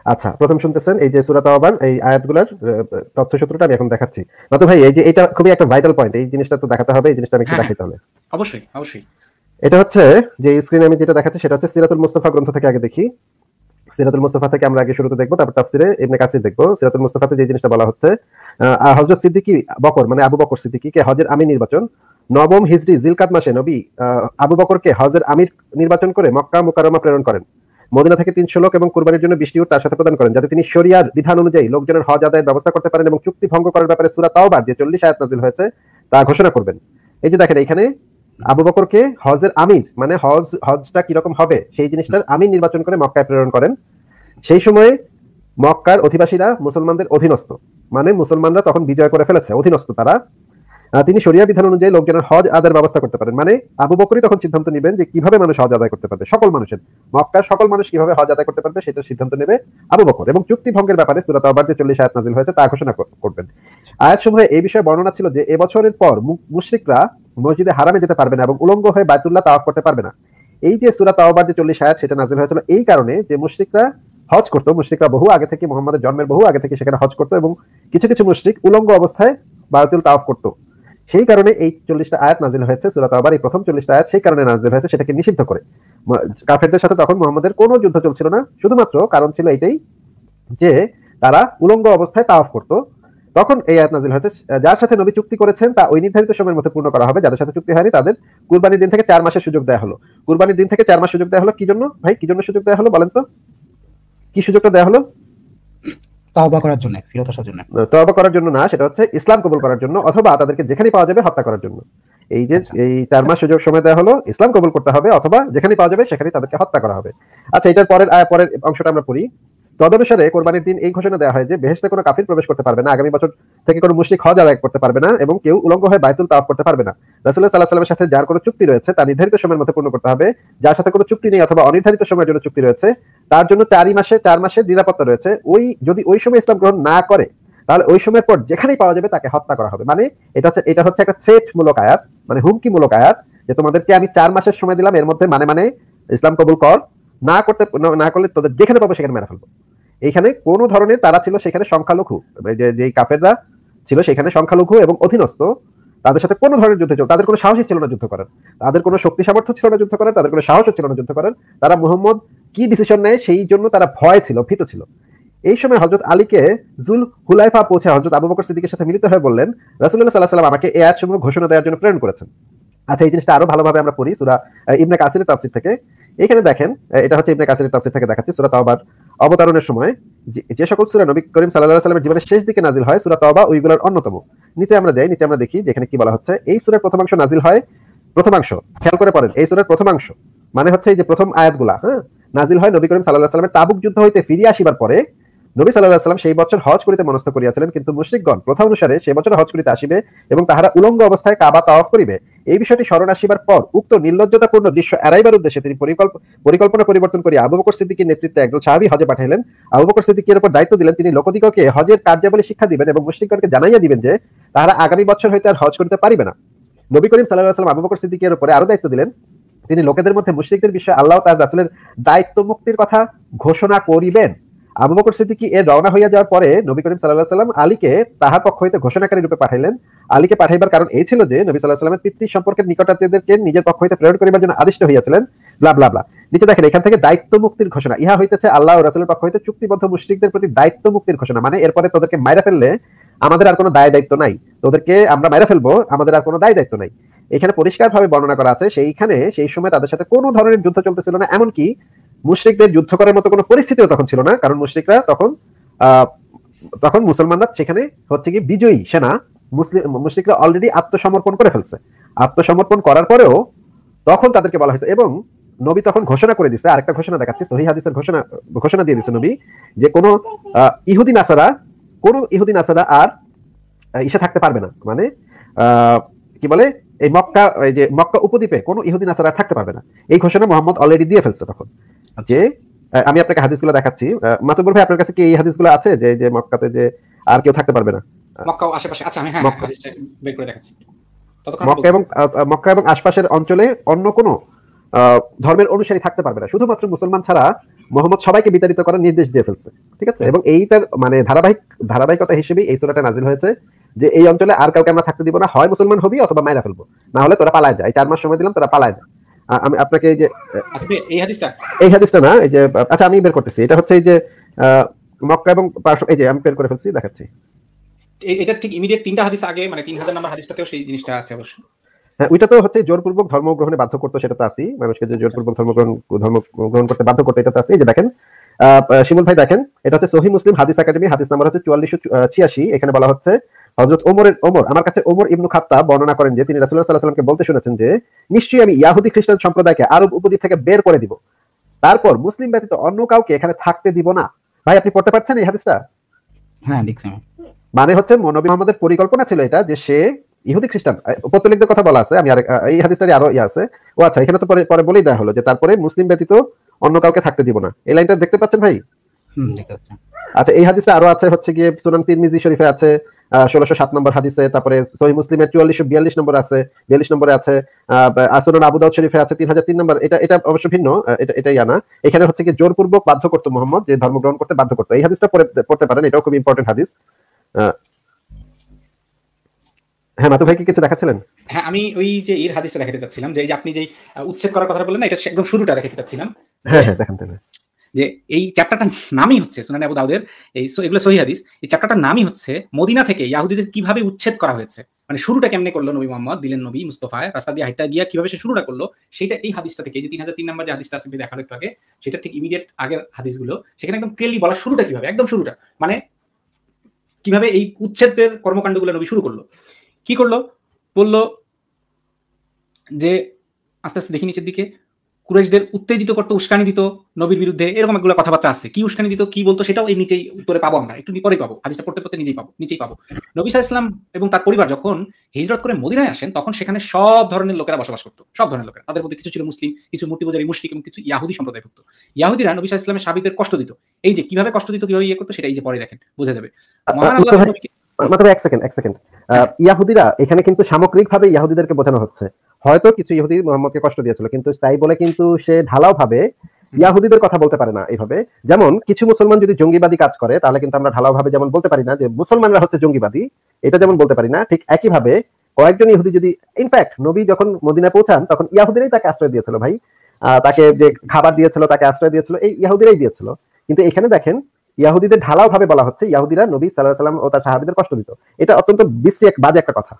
আচ্ছা প্রথম শুনতেছেন এই যে সুরাত আবার এই আয়াতগুলোর আহ, তথ্যসূত্রটা আমি এখন দেখাচ্ছি। না তো ভাই এই যে এটা খুবই একটা ভাইটাল পয়েন্ট এই জিনিসটা তো দেখাতে হবে এই জিনিসটা আমি একটু হ্যাঁ। দেখাইতে হবে। অবশ্যই অবশ্যই। এটা হচ্ছে যে স্ক্রিনে আমি যেটা দেখাচ্ছি সেটা হচ্ছে সিরাতুল মুস্তাফা গ্রন্থ থেকে আগে দেখি। সিরাতুল মুস্তাফা থেকে আমরা আগে শুরুতে দেখব তারপর তাফসিরে ইবনে কাসির দেখব। সিরাতুল মুস্তাফাতে যে জিনিসটা বলা হচ্ছে আহ, হযরত সিদ্দিকী বকর মানে আবু বকর সিদ্দিকীকে হজের আমির নির্বাচন নবম হিজরি জিলকাত মাসে নবী আবু বকরকে হজের আমির নির্বাচন করে মক্কা মুকাররমা প্রেরণ করেন। মদিনা থেকে তিনশো লোক এবং কুরবানির জন্য বৃষ্টি তার সাথে প্রদান করেন, যাতে তিনি শরিয়ার বিধান অনুযায়ী লোকজনের হজ আদায়ের ব্যবস্থা করতে পারেন এবং চুক্তি ভঙ্গ করার ব্যাপারে সূরা তাওবার যে চল্লিশ আয়াত নাজিল হয়েছে, তা ঘোষণা করবেন। এই যে দেখেন এখানে আবু বকরকে হজের আমির মানে হজ, হজটা কীরকম হবে, সেই জিনিসটার আমির নির্বাচন করে মক্কায় প্রেরণ করেন। সেই সময়ে মক্কার অধিবাসীরা মুসলমানদের অধীনস্থ মানে মুসলমানরা তখন বিজয় করে ফেলেছে, অধীনস্থ তারা। তিনি শরিয়া বিধান অনুযায়ী লোকজনের হজ আদায়ের ব্যবস্থা করতে পারেন। মানে আবু বকরই তখন সিদ্ধান্ত নেবেন যে কীভাবে মানুষ হজ আদায় করতে পারবে। সকল মানুষের, মক্কার সকল মানুষ কীভাবে হজ আদায় করতে পারবে, সেটা সিদ্ধান্ত নেবে আবু বকর। এবং চুক্তি ভঙ্গের ব্যাপারে সুরাত আবার যে চল্লিশ আয়াত নাজিল হয়েছে, তা ঘোষণা করবেন। আয়াত সমূহে এই বিষয়ে বর্ণনা ছিল যে, এবছরের পর মুশরিকরা মসজিদে হারামে যেতে পারবে না এবং উলঙ্গ হয়ে বায়তুল্লাহ তাওয়াফ করতে পারবে না। এই যে সুরাত আওয়াবার যে চল্লিশ আয়াত, সেটা নাজিল হয়েছিল এই কারণে যে মুশরিকরা হজ করতো, মুশরিকরা বহু আগে থেকে, মোহাম্মদের জন্মের বহু আগে থেকে সেখানে হজ করতো এবং কিছু কিছু মুশরিক উলঙ্গ অবস্থায় বায়তুল তাওয়াফ করতো। সেই কারণে এই চল্লিশটা আয়াত নাজিল হয়েছে সুরাত আবার এই প্রথম চল্লিশটা আয়াত সেই কারণে নাজিল হয়েছে, সেটাকে নিষিদ্ধ করে। কাফেরদের সাথে তখন মোহাম্মদের কোনো যুদ্ধ চলছিল না, শুধুমাত্র কারণ ছিল এটাই যে তারা উলঙ্গ অবস্থায় তাওয়াফ করতো। তখন এই আয়াত নাজিল হয়েছে, যার সাথে নবী চুক্তি করেছেন তা ওই নির্ধারিত সময়ের মধ্যে পূর্ণ করা হবে, যাদের সাথে চুক্তি হয়নি তাদের কুরবানির দিন থেকে চার মাসের সুযোগ দেওয়া হলো। কুরবানির দিন থেকে চার মাস সুযোগ দেওয়া হলো, কি জন্য? ভাই, কি জন্য সুযোগ দেওয়া হলো বলেন তো? কি সুযোগটা দেওয়া হলো? তাওবা করার জন্য ফিরত আসার জন্য। তবা করার জন্য না সেটা হচ্ছে ইসলাম কবুল করার জন্য অথবা তাদেরকে যেখানে পাওয়া যাবে হত্যা করার জন্য। এই যে আচ্ছা। এই চার মাস সুযোগ সময় দেওয়া হলো ইসলাম কবুল করতে হবে অথবা যেখানে পাওয়া যাবে সেখানে তাদেরকে হত্যা করা হবে। আচ্ছা এটার পরের পরের অংশটা আমরা পড়ি। তদনুসারে কোরবানির দিন এই ঘোষণা দেওয়া হয় যে বেহেশতে কোনো কাফির প্রবেশ করতে পারবে না, আগামী বছর থেকে কোনো মুশরিক হজ আদায় করতে পারবে না এবং কেউ উলঙ্গ হয়ে বাইতুল তাওয়াফ করতে পারবে না। রাসূলুল্লাহ সাল্লাল্লাহু আলাইহি সাথে যার কোনো চুক্তি রয়েছে তা নির্ধারিত সময়ের মধ্যে পূর্ণ করতে হবে। যার সাথে কোনো চুক্তি নেই অথবা অনির্ধারিত সময়ের জন্য চুক্তি রয়েছে, তার জন্য চারই মাসে, চার মাসের নিরাপত্তা রয়েছে। ওই, যদি ওই সময় ইসলাম গ্রহণ না করে, তাহলে ওই সময়ের পর যেখানেই পাওয়া যাবে তাকে হত্যা করা হবে। মানে এটা হচ্ছে এটা হচ্ছে একটা থ্রেট মূলক আয়াত মানে হুমকি মূলক আয়াত, যে তোমাদেরকে আমি চার মাসের সময় দিলাম, এর মধ্যে মানে মানে ইসলাম কবুল কর, না করতে না করলে তোদের যেখানে পাবো সেখানে মেরে ফেলব। এইখানে কোন ধরনের তারা ছিল সেখানে সংখ্যালঘু। যে, যেই কাফেররা ছিল সেখানে সংখ্যালঘু এবং অধীনস্থ, তাদের সাথে কোনো ধরনের যুদ্ধ চল তাদের কোনো সাহসই ছিল না যুদ্ধ করার। তাদের কোনো শক্তি সামর্থ্য ছিল না যুদ্ধ করার, তাদের কোনো সাহসও ছিল না যুদ্ধ করার। তারা মুহাম্মদ কি ডিসিশন নেয় সেই জন্য তারা ভয় ছিল, ভীত ছিল। এই সময় হজরত আলীকে জুল হুলাইফা পৌঁছে হজরত আবু বকর সিদ্দিকের সাথে মিলিত হয়ে বললেন, রাসূলুল্লাহ সাল্লাল্লাহু আলাইহি সাল্লাম আমাকে এই আয়াতসমূহ ঘোষণা দেওয়ার জন্য প্রেরণ করেছেন। আচ্ছা এই জিনিসটা আরও ভালোভাবে আমরা পড়ি। সূরা ইবনে কাসিরের তাফসীর থেকে। এখানে দেখেন এটা হচ্ছে ইবনে কাসিরের তাফসীর থেকে দেখাচ্ছি। সূরা তাওবার অবতারণের সময় যে- সকল সুরা নবী করিম সাল্লাহ সাল্লামের জীবনের শেষ দিকে নাজিল হয় সুরা তবা ওইগুলোর অন্যতম। নিচে আমরা যাই, নিচে আমরা দেখি যেখানে কি বলা হচ্ছে। এই সুরের প্রথমাংশ নাজিল হয় প্রথমাংশ খেয়াল করে পড়েন, এই সুরের প্রথমাংশ মানে হচ্ছে এই যে প্রথম আয়াতগুলা হ্যাঁ? নাজিল হয় নবী করিম সাল্লাহ সাল্লামের তাবুক যুদ্ধ হইতে ফিরিয়ে আসিবার পরে নবী আলাইহি সাল্লাম সেই বছর হজ করিতে মনস্থ করিয়াছিলেন, কিন্তু মুশরিকগণ প্রথা অনুসারে সেই বছর হজ করিতে আসিবে এবং তাহারা উলঙ্গ অবস্থায় কাবা তাওয়াফ করিবে। এই বিষয়টি স্মরণ আসিবার পর উক্ত নির্লজ্জতাপূর্ণ দৃশ্য এড়াইবার উদ্দেশ্যে তিনি পরিকল্পনা পরিবর্তন করিয়া আবু বকর সিদ্দিকের নেতৃত্বে একদল সাহাবী হজে পাঠাইলেন। আবু বকর সিদ্দিকের উপর দায়িত্ব দিলেন তিনি লোকদিগকে হজের কার্যাবলী শিক্ষা দিবেন এবং মুশরিকগণকে জানাইয়া দিবেন যে তাহারা আগামী বছর হইতে আর হজ করিতে পারিবে না। নবী করিম আলাইহি সাল্লাম আবু বকর সিদ্দিকের উপরে আরও দায়িত্ব দিলেন। তিনি লোকেদের মধ্যে মুশরিকদের বিষয়ে আল্লাহ তার রাসূলের দায়িত্ব মুক্তির কথা ঘোষণা করিবেন। আবু বকর সিদ্দিকী এর রওনা হইয়া যাওয়ার পরে নবী করিম আলাইহি সাল্লাম আলীকে তাহার পক্ষ হইতে ঘোষণাকারী রূপে পাঠাইলেন। আলীকে পাঠাইবার কারণ এই ছিল যে নবী আলাইহি সাল্লামের পিতৃ সম্পর্কের নিকটাত্মীয়দেরকে নিজের পক্ষ হইতে প্রেরণ করিবার জন্য আদিষ্ট হইয়াছিলেন ব্লা ব্লা নিচে দেখেন, এখান থেকে দায়িত্ব মুক্তির ঘোষণা। ইহা হইতেছে আল্লাহ ও রাসূলের পক্ষ হইতে চুক্তিবদ্ধ মুশরিকদের প্রতি দায়িত্ব মুক্তির ঘোষণা। মানে এরপরে তোদেরকে মাইরা ফেললে আমাদের আর কোনো দায় দায়িত্ব নাই। তোদেরকে আমরা মাইরা ফেলব, আমাদের আর কোনো দায় দায়িত্ব নাই। এখানে পরিষ্কারভাবে বর্ণনা করা আছে, সেইখানে সেই সময় তাদের সাথে কোনো ধরনের যুদ্ধ চলতেছিল না। এমনকি মুশরিকদের যুদ্ধ করার মতো কোনো পরিস্থিতিও তখন ছিল না কারণ মুশরিকরা তখন তখন মুসলমানরা সেখানে হচ্ছে কি বিজয়ী সেনা মুসলিম মুশরিকরা অলরেডি আত্মসমর্পণ করে ফেলছে। আত্মসমর্পণ করার পরেও তখন তাদেরকে বলা হয়েছে এবং নবী তখন ঘোষণা করে দিছে আরেকটা ঘোষণা দেখাচ্ছে সহি হাদিসের ঘোষণা ঘোষণা দিয়ে দিছে নবী যে কোনো আহ, ইহুদি নাসারা কোন ইহুদি নাসারা আর ইসে থাকতে পারবে না। মানে কি বলে এই মক্কা এই যে মক্কা উপদ্বীপে কোনো ইহুদি নাসারা আর থাকতে পারবে না। এই ঘোষণা মোহাম্মদ অলরেডি দিয়ে ফেলছে তখন। যে আমি আপনাকে হাদিসগুলো দেখাচ্ছি। আহ, ভাই আপনার কাছে কি এই হাদিসগুলো আছে? যে যে মক্কাতে যে আর কেউ থাকতে পারবে না? মক্কা আশেপাশে। আচ্ছা আমি হ্যাঁ হাদিসটা বের করে দেখাচ্ছি। মক্কা এবং মক্কা এবং আশপাশের অঞ্চলে অন্য কোনো ধর্মের অনুসারী থাকতে পারবে না। শুধুমাত্র মুসলমান ছাড়া মোহাম্মদ সবাইকে বিতাড়িত করার নির্দেশ দিয়ে ফেলছে। ঠিক আছে? এবং এইটার মানে ধারাবাহিক ধারাবাহিকতা হিসেবে এই সূরাটা নাজিল হয়েছে যে এই অঞ্চলে আর কাউকে আমরা থাকতে দিব না। হয় মুসলমান হবি অথবা মাইরা ফেলব। না হলে তোরা পালায় যায় চার মাস সময় দিলাম তোরা পালায় যায় আমি আপনাকে এই যে এই হাদিসটা? এই হাদিসটা না এই যে আচ্ছা আমি বের করতেছি। এটা হচ্ছে এই যে মক্কা এবং এই যে আমি বের করে ফেলছি দেখাচ্ছি। এটা ঠিক ইমিডিয়েট তিনটা হাদিস আগে মানে তিন হাজার নাম্বার হাদিসটাতেও সেই জিনিসটা আছে অবশ্য। হ্যাঁ ওইটা তো হচ্ছে জোরপূর্বক ধর্ম গ্রহণে বাধ্য করতো সেটা তো আছি। মানুষকে যে জোরপূর্বক ধর্ম গ্রহণ ধর্ম গ্রহণ করতে বাধ্য করতো এটা তো আছে। এই যে দেখেন শিমুল ভাই দেখেন এটা হচ্ছে সহি মুসলিম হাদিস একাডেমি হাদিস নাম্বার হচ্ছে চুয়াল্লিশশো ছিয়াশি। এখানে বলা হচ্ছে হজরত ওমরের ওমর আমার কাছে ওমর ইবনু খাত্তা বর্ণনা করেন যে তিনি রাসুল্লাহ সাল্লাহ সাল্লামকে বলতে শুনেছেন যে নিশ্চয়ই আমি ইয়াহুদি খ্রিস্টান সম্প্রদায়কে আরব উপদ্বীপ থেকে বের করে দিব। তারপর মুসলিম ব্যতীত অন্য কাউকে এখানে থাকতে দিব না। ভাই আপনি পড়তে পারছেন এই হাদিসটা? হ্যাঁ দেখছি মানে হচ্ছে নবী মোহাম্মদের পরিকল্পনা ছিল এটা যে সে ইহুদি খ্রিস্টান পত্তলিকদের কথা বলা আছে আমি আরেক- এই হাদিসটারই আরও ইয়ে আছে। ও আচ্ছা এখানে তো পরে পরে বলেই দেওয়া হলো যে তারপরে মুসলিম ব্যতীত অন্য কাউকে থাকতে দিব না। এই লাইনটা দেখতে পাচ্ছেন ভাই? আচ্ছা এই হাদিসটা আরও আছে হচ্ছে গিয়ে সুনান তিরমিজি শরীফে আছে ষোলোশো সাত নম্বর হাদিসে তারপরে সহি মুসলিমের চুয়াল্লিশশো বিয়াল্লিশ নম্বর আছে বিয়াল্লিশ নম্বরে আছে আসনুন আবু দাউদ শরীফে আছে তিন হাজার তিন নম্বর। এটা এটা অবশ্য ভিন্ন এটা এটাই আনা। এখানে হচ্ছে কি জোরপূর্বক বাধ্য করতো মোহাম্মদ যে ধর্ম গ্রহণ করতে বাধ্য করতো। এই হাদিসটা পড়তে পারেন এটাও খুব ইম্পর্টেন্ট হাদিস। আহ, হ্যাঁ মাতু ভাই কি কিছু দেখাচ্ছিলেন? হ্যাঁ আমি ওই যে এর হাদিসটা দেখাতে চাচ্ছিলাম যে আপনি যে উচ্ছেদ করার কথা বললেন না এটা একদম শুরুটা দেখাতে চাচ্ছিলাম। হ্যাঁ হ্যাঁ দেখান যে এই চ্যাপ্টারটার নামই হচ্ছে সুনান আবু দাউদের, এই এগুলো সহি হাদিস। এই চ্যাপ্টারটার নামই হচ্ছে মদিনা থেকে ইয়াহুদিদের কীভাবে উচ্ছেদ করা হয়েছে। মানে শুরুটা কেমনে করল নবী মোহাম্মদ, দিলেন নবী মুস্তফা, রাস্তা দিয়ে হাইটা গিয়া কীভাবে সে শুরুটা করল, সেটা এই হাদিসটা থেকে যে তিন হাজার তিন নম্বর যে হাদিসটা আছে দেখাল একটু আগে, সেটা ঠিক ইমিডিয়েট আগের হাদিসগুলো, সেখানে একদম ক্লিয়ারলি বলা শুরুটা কীভাবে, একদম শুরুটা। মানে কীভাবে এই উচ্ছেদের কর্মকাণ্ডগুলো নবী শুরু করল। কি করল? বলল যে, আস্তে আস্তে দেখি নিচের দিকে কুরাইশদের উত্তেজিত করতে উস্কানি দিত নবীর বিরুদ্ধে। এরকম এগুলো কথাবার্তা আছে। কি উস্কানি দিত কি বলতো সেটাও এই নিচেই উত্তরে পাবো আমরা। একটু পরে পাবো। হাদিসটা পড়তে পড়তে নিজেই পাবো নিচেই পাবো। নবী সাল ইসলাম এবং তার পরিবার যখন হিজরত করে মদিনায় আসেন তখন সেখানে সব ধরনের লোকেরা বসবাস করতো। সব ধরনের লোকেরা। তাদের মধ্যে কিছু ছিল মুসলিম কিছু মূর্তি পূজারী মুসলিম এবং কিছু ইয়াহুদি সম্প্রদায়ভুক্ত ইয়াহুদিরা নবী সাল ইসলামের সাবিদের কষ্ট দিত। এই যে কীভাবে কষ্ট দিত কীভাবে ইয়ে করতো সেটা এই যে পরে দেখেন। বোঝা যাবে। মহান আল্লাহ মাত্র এক সেকেন্ড এক সেকেন্ড। ইয়াহুদিরা এখানে কিন্তু সামগ্রিকভাবে ইয়াহুদিদেরকে বোঝানো হচ্ছে। হয়তো কিছু ইহুদি মোহাম্মদকে কষ্ট দিয়েছিল, কিন্তু তাই বলে কিন্তু সে ঢালাও ভাবে ইয়াহুদিদের কথা বলতে পারে না এইভাবে। যেমন, কিছু মুসলমান যদি জঙ্গিবাদী কাজ করে, তাহলে কিন্তু আমরা ঢালাও ভাবে যেমন বলতে পারি না যে মুসলমানরা হচ্ছে জঙ্গিবাদী, এটা যেমন বলতে পারি না, ঠিক একইভাবে কয়েকজন ইহুদি যদি ইনফ্যাক্ট নবী যখন মদিনায় পৌঁছান, তখন ইয়াহুদিরাই তাকে আশ্রয় দিয়েছিল ভাই। তাকে যে খাবার দিয়েছিল, তাকে আশ্রয় দিয়েছিল, এই ইয়াহুদিরাই দিয়েছিল। কিন্তু এখানে দেখেন, ইয়াহুদিদের ঢালাও ভাবে বলা হচ্ছে, ইয়াহুদিরা নবী সাল্লাহ সাল্লাম ও তার সাহাবিদের কষ্ট দিত। এটা অত্যন্ত বিশ্রী এক বাজে একটা কথা।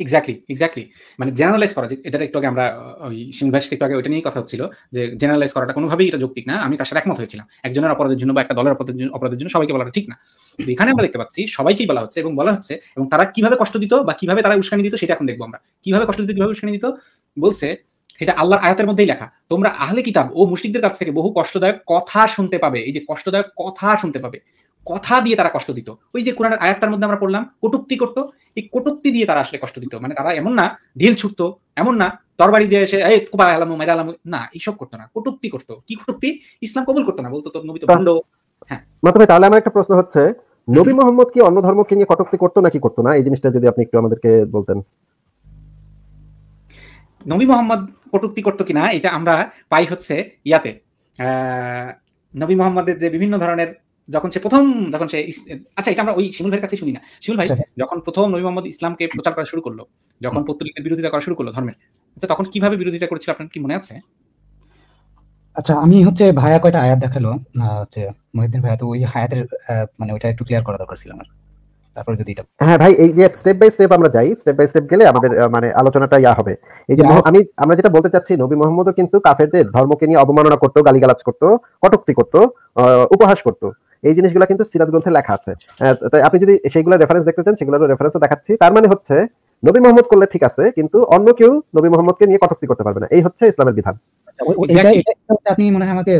এক্স্যাক্টলি এক্স্যাক্টলি মানে জেনারেলাইজ করা এটা একটু আগে আমরা ওই সিং ভাইস একটু আগে ওইটা নিয়েই কথা হচ্ছিল, যে জেনারেলাইজ করাটা কোনোভাবেই এটা যৌক্তিক না, আমি তার সাথে একমত হয়েছিলাম। একজনের অপরাধের জন্য বা একটা দলের অপরাধের জন্য অপরাধের জন্য সবাইকে বলাটা ঠিক না। এখানে আমরা দেখতে পাচ্ছি, সবাইকেই বলা হচ্ছে এবং বলা হচ্ছে, এবং তারা কীভাবে কষ্ট দিত বা কীভাবে তারা উস্কানি দিত সেটা এখন দেখব আমরা। কীভাবে কষ্ট দিত, কীভাবে উস্কানি দিত? বলছে সেটা আল্লাহর আয়াতের মধ্যেই লেখা, তোমরা আহলে কিতাব ও মুশরিকদের কাছ থেকে বহু কষ্টদায়ক কথা শুনতে পাবে। এই যে কষ্টদায়ক কথা শুনতে পাবে। কথা দিয়ে তারা কষ্ট দিত। ওই যে কোরআনের আয়াতটার মধ্যে আমরা পড়লাম কটুক্তি করতো এই কটুক্তি দিয়ে তারা আসলে কষ্ট দিত। মানে তারা এমন না ঢিল ছুটতো এমন না তরবারি দিয়ে এসে এই কোপা আলামু মেরা আলামু না এইসব করতো না। কটুক্তি করতো। কি কটুক্তি? ইসলাম কবুল করতো না বলতো তোর নবী তো ভণ্ড ভাই তাহলে আমার একটা প্রশ্ন হচ্ছে নবী মোহাম্মদ কি অন্য ধর্মকে নিয়ে কটূক্তি করতো নাকি করতো না? এই জিনিসটা যদি আপনি একটু আমাদেরকে বলতেন। নবী মোহাম্মদ কটুক্তি করতো কিনা এটা আমরা পাই হচ্ছে ইয়াতে। আহ, নবী মোহাম্মদের যে বিভিন্ন ধরনের যখন সে প্রথম যখন সে আচ্ছা এটা আমরা ওই শিমুল ভাইয়ের কাছে শুনি না। শিমুল ভাই আচ্ছা। যখন প্রথম নবী মোহাম্মদ ইসলামকে প্রচার করা শুরু করল যখন পত্তলিকের বিরোধিতা করা শুরু করল ধর্মের আচ্ছা তখন কীভাবে বিরোধিতা করেছিল আপনার কি মনে আছে? আচ্ছা আমি হচ্ছে ভাইয়া কয়টা আয়াত দেখাল হচ্ছে মহিউদ্দিন ভাইয়া তো ওই আয়াতের মানে ওইটা একটু ক্লিয়ার করা দরকার ছিল আমার। তারপরে যদি এটা হ্যাঁ ভাই এই যে স্টেপ বাই স্টেপ আমরা যাই স্টেপ বাই স্টেপ গেলে আমাদের মানে আলোচনাটা ইয়া হবে। এই যে আমি আমরা যেটা বলতে চাচ্ছি নবী মোহাম্মদও কিন্তু কাফেরদের ধর্মকে নিয়ে অবমাননা করতো গালিগালাজ করতো কটূক্তি করতো আহ, উপহাস করতো। এই জিনিসগুলো কিন্তু সিরাত গ্রন্থে লেখা আছে। তাই আপনি যদি সেইগুলো রেফারেন্স দেখতে চান সেগুলোর রেফারেন্স দেখাচ্ছি। তার মানে হচ্ছে নবী মোহাম্মদ করলে ঠিক আছে কিন্তু অন্য কেউ নবী মোহাম্মদকে নিয়ে কটূক্তি করতে পারবে না। এই হচ্ছে ইসলামের বিধান। হচ্ছে আপনি মনে হয় আমাকে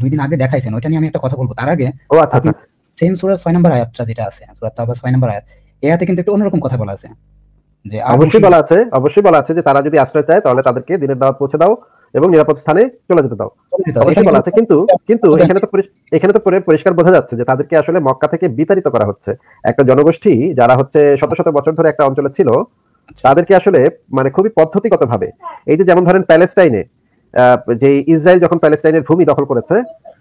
দুই দিন আগে দেখাইছেন। ওইটা নিয়ে আমি একটা কথা বলব। তার আগে ও আচ্ছা আচ্ছা। সেম সুরা ছয় নম্বর আয়াতটা যেটা আছে সুরা তাওবা ছয় নম্বর আয়াত এই আয়াতে কিন্তু একটু অন্যরকম কথা বলা আছে। যে অবশ্যই বলা আছে অবশ্যই বলা আছে যে তারা যদি আশ্রয় চায় তাহলে তাদেরকে দিনের দাওয়াত পৌঁছে দাও। এবং নিরাপদ স্থানে চলে যেতে দাও। বলা আছে কিন্তু কিন্তু এখানে তো এখানে তো পরি- পরিষ্কার বোঝা যাচ্ছে যে তাদেরকে আসলে মক্কা থেকে বিতাড়িত করা হচ্ছে। একটা জনগোষ্ঠী যারা হচ্ছে শত শত বছর ধরে একটা অঞ্চলে ছিল তাদেরকে আসলে মানে খুবই পদ্ধতিগত ভাবে এই যে যেমন ধরেন প্যালেস্টাইনে আহ, যে ইসরায়েল যখন প্যালেস্টাইনের ভূমি দখল করেছে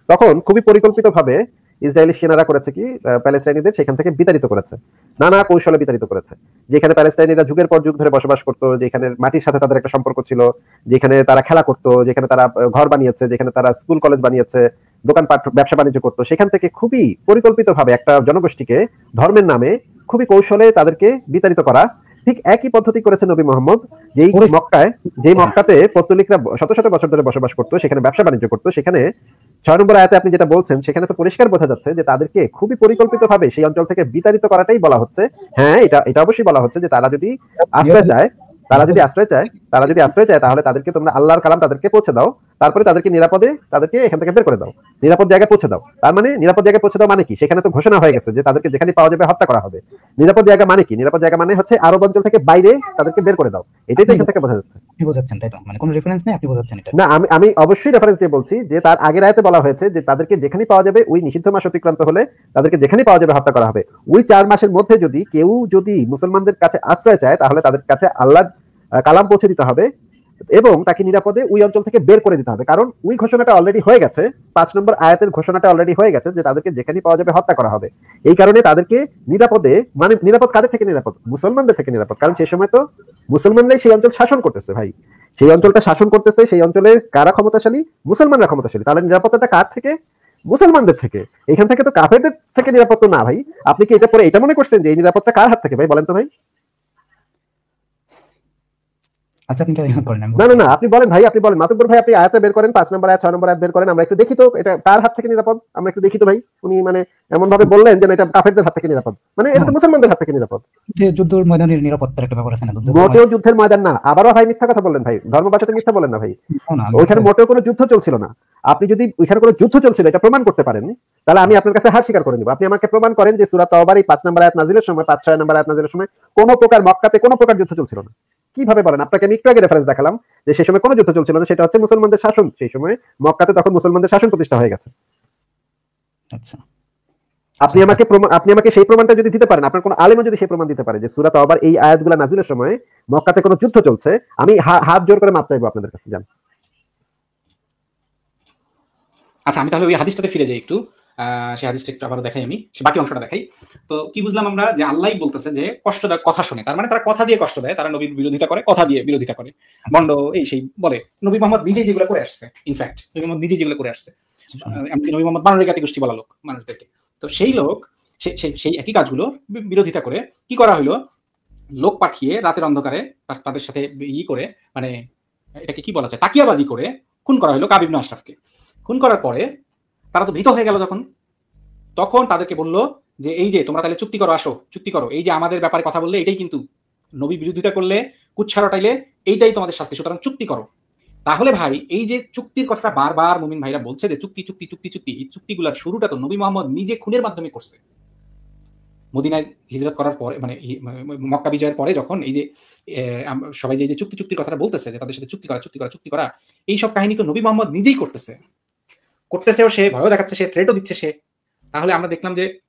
তখন খুবই পরিকল্পিত ভাবে ইসরায়েলি সেনারা করেছে কি প্যালেস্টাইনিদের সেখান থেকে বিতাড়িত করেছে। নানা কৌশলে বিতাড়িত করেছে যেখানে প্যালেস্টাইনিরা যুগের পর যুগ ধরে বসবাস করতো যেখানে মাটির সাথে তাদের একটা সম্পর্ক ছিল যেখানে তারা খেলা করতো যেখানে তারা ঘর বানিয়েছে যেখানে তারা স্কুল কলেজ বানিয়েছে দোকানপাট ব্যবসা বাণিজ্য করতো সেখান থেকে খুবই পরিকল্পিতভাবে একটা জনগোষ্ঠীকে ধর্মের নামে খুবই কৌশলে তাদেরকে বিতাড়িত করা ঠিক একই পদ্ধতি করেছে নবী মোহাম্মদ যেই। মক্কায় যেই মক্কাতে পত্তলিকরা শত শত বছর ধরে বসবাস করতো সেখানে ব্যবসা বাণিজ্য করতো সেখানে ছয় নম্বর আয়াতে আপনি যেটা বলছেন, সেখানে তো পরিষ্কার বোঝা যাচ্ছে যে তাদেরকে খুবই পরিকল্পিতভাবে সেই অঞ্চল থেকে বিতাড়িত করাটাই বলা হচ্ছে। হ্যাঁ এটা এটা অবশ্যই বলা হচ্ছে যে তারা যদি আশ্রয় চায়, তারা যদি আশ্রয় চায়, তারা যদি আশ্রয় চায়, তাহলে তাদেরকে তোমরা আল্লাহর কালাম তাদেরকে পৌঁছে দাও। তারপরে তাদেরকে নিরাপদে তাদেরকে এখান থেকে বের করে দাও। নিরাপদ জায়গায় পৌঁছে দাও। তার মানে নিরাপদ জায়গায় পৌঁছে দাও মানে কি? সেখানে তো ঘোষণা হয়ে গেছে যে তাদেরকে যেখানে পাওয়া যাবে হত্যা করা হবে। নিরাপদ জায়গা মানে কি? নিরাপদ জায়গা মানে হচ্ছে আরব অঞ্চল থেকে বাইরে তাদেরকে বের করে দাও। এটাই তো এখান থেকে বোঝা যাচ্ছে। বোঝাচ্ছেন তাই তো? মানে কোনো রেফারেন্স নেই আপনি বোঝাচ্ছেন এটা। না আমি আমি অবশ্যই রেফারেন্স দিয়ে বলছি যে তার আগের আয়তে বলা হয়েছে যে তাদেরকে যেখানে পাওয়া যাবে ওই নিষিদ্ধ মাস অতিক্রান্ত হলে তাদেরকে যেখানে পাওয়া যাবে হত্যা করা হবে। ওই চার মাসের মধ্যে যদি কেউ যদি মুসলমানদের কাছে আশ্রয় চায় তাহলে তাদের কাছে আল্লাহ কালাম পৌঁছে দিতে হবে। এবং তাকে নিরাপদে ওই অঞ্চল থেকে বের করে দিতে হবে। কারণ ওই ঘোষণাটা অলরেডি হয়ে গেছে। পাঁচ নম্বর আয়াতের ঘোষণাটা অলরেডি হয়ে গেছে যে তাদেরকে যেখানে পাওয়া যাবে হত্যা করা হবে। এই কারণে তাদেরকে নিরাপদে মানে নিরাপদ কাদের থেকে নিরাপদ? মুসলমানদের থেকে নিরাপদ। কারণ সেই সময় তো মুসলমানরাই সেই অঞ্চল শাসন করতেছে ভাই। সেই অঞ্চলটা শাসন করতেছে, সেই অঞ্চলে কারা ক্ষমতাশালী? মুসলমানরা ক্ষমতাশালী। তাহলে নিরাপত্তাটা কার থেকে? মুসলমানদের থেকে। এখান থেকে তো কাফেরদের থেকে নিরাপত্তা না ভাই। আপনি কি এটা পরে, এটা মনে করছেন যে এই নিরাপত্তা কার হাত থেকে ভাই? বলেন তো ভাই। আচ্ছা আপনি করেন না না না আপনি বলেন ভাই আপনি বলেন। মাতুব্বর ভাই আপনি আয়াতে বের করেন পাঁচ নম্বর আয়াত ছয় নম্বর আয়াত বের করেন আমরা একটু দেখি তো এটা কার হাত থেকে নিরাপদ? আমরা একটু দেখি তো ভাই উনি মানে এমন ভাবে বললেন যেন এটা কাফেরদের হাত থেকে নিরাপদ। মানে এটা তো মুসলমানদের হাত থেকে নিরাপদ। যে যুদ্ধের ময়দানের নিরাপত্তার একটা ব্যাপার আছে না মোটেও যুদ্ধের ময়দান না আবারও ভাই মিথ্যা কথা বললেন ভাই ধর্ম বাঁচাতে মিথ্যা বলেন না ভাই। ওইখানে মোটেও কোনো যুদ্ধ চলছিল না। আপনি যদি ওইখানে কোনো যুদ্ধ চলছিল এটা প্রমাণ করতে পারেন তাহলে আমি আপনার কাছে হার স্বীকার করে নিব। আপনি আমাকে প্রমাণ করেন যে সুরাত তওবার এই পাঁচ নম্বর আয়াত নাজিলের সময় পাঁচ ছয় নম্বর আয়াত নাজিলের সময় কোনো প্রকার মক্কাতে কোনো প্রকার যুদ্ধ চলছিল না। কীভাবে বলেন আপনাকে আমি একটু আগে রেফারেন্স দেখালাম যে সেই সময় কোনো যুদ্ধ চলছিল না সেটা হচ্ছে মুসলমানদের শাসন। সেই সময় মক্কাতে তখন মুসলমানদের শাসন প্রতিষ্ঠা হয়ে গেছে। আচ্ছা। আপনি আমাকে আপনি আমাকে সেই প্রমাণটা যদি দিতে পারেন আপনার কোন আলেমও যদি সেই প্রমাণ দিতে পারে যে সুরাত আবার এই আয়াতগুলো নাজিলের সময় মক্কাতে কোনো যুদ্ধ চলছে আমি হাত জোর করে মাপ চাইব আপনাদের কাছে যান। আচ্ছা আমি তাহলে ওই হাদিসটাতে ফিরে যাই একটু। সেই হাদিসটা একটু আবার দেখাই আমি। সে বাকি অংশটা দেখাই। তো কি বুঝলাম আমরা যে আল্লাহ বলতেছে যে কষ্টদায়ক কথা শুনে। তার মানে তারা কথা দিয়ে কষ্ট দেয়, তারা নবীর বিরোধিতা করে, কথা দিয়ে বিরোধিতা করে। বন্ড এই সেই বলে, নবী মোহাম্মদ নিজেই যেগুলো করে আসছে ইনফ্যাক্ট নবী মোহাম্মদ নিজেই যেগুলো করে আসছে। এমনকি নবী মোহাম্মদ জাতি গোষ্ঠী বলা লোক, মানুষদেরকে। তো সেই লোক, সে- সে- সেই একই কাজগুলো বিরোধিতা করে। কি করা হলো লোক পাঠিয়ে রাতের অন্ধকারে তাদের সাথে ই করে মানে এটাকে কি বলা যায়? তাকিয়াবাজি করে খুন করা হলো কাবিব আশরাফকে। খুন করার পরে তারা তো ভীত হয়ে গেল যখন। তখন তাদেরকে বলল যে, এই যে, তোমরা তাহলে চুক্তি করো, আসো, চুক্তি করো। এই যে, আমাদের ব্যাপারে কথা বললে এটাই কিন্তু নবী বিরোধিতা করলে কুচ্ছা রটাইলে এইটাই তোমাদের শাস্তি। সুতরাং চুক্তি করো। তাহলে ভাই, এই যে চুক্তির কথাটা বারবার মুমিন ভাইরা বলছে যে, চুক্তি চুক্তি চুক্তি চুক্তি, এই চুক্তিগুলোর শুরুটা তো নবী মোহাম্মদ নিজে খুনের মাধ্যমে করছে। মদিনায় হিজরত করার পরে মানে মক্কা বিজয়ের পরে যখন এই যে সবাই যে চুক্তি চুক্তির কথাটা বলতেছে যে, তাদের সাথে চুক্তি করা চুক্তি করা চুক্তি করা, এই সব কাহিনী তো নবী মোহাম্মদ নিজেই করতেছে। করতেছেও সে, ভয়ও দেখাচ্ছে সে থ্রেটও দিচ্ছে সে। তাহলে আমরা দেখলাম যে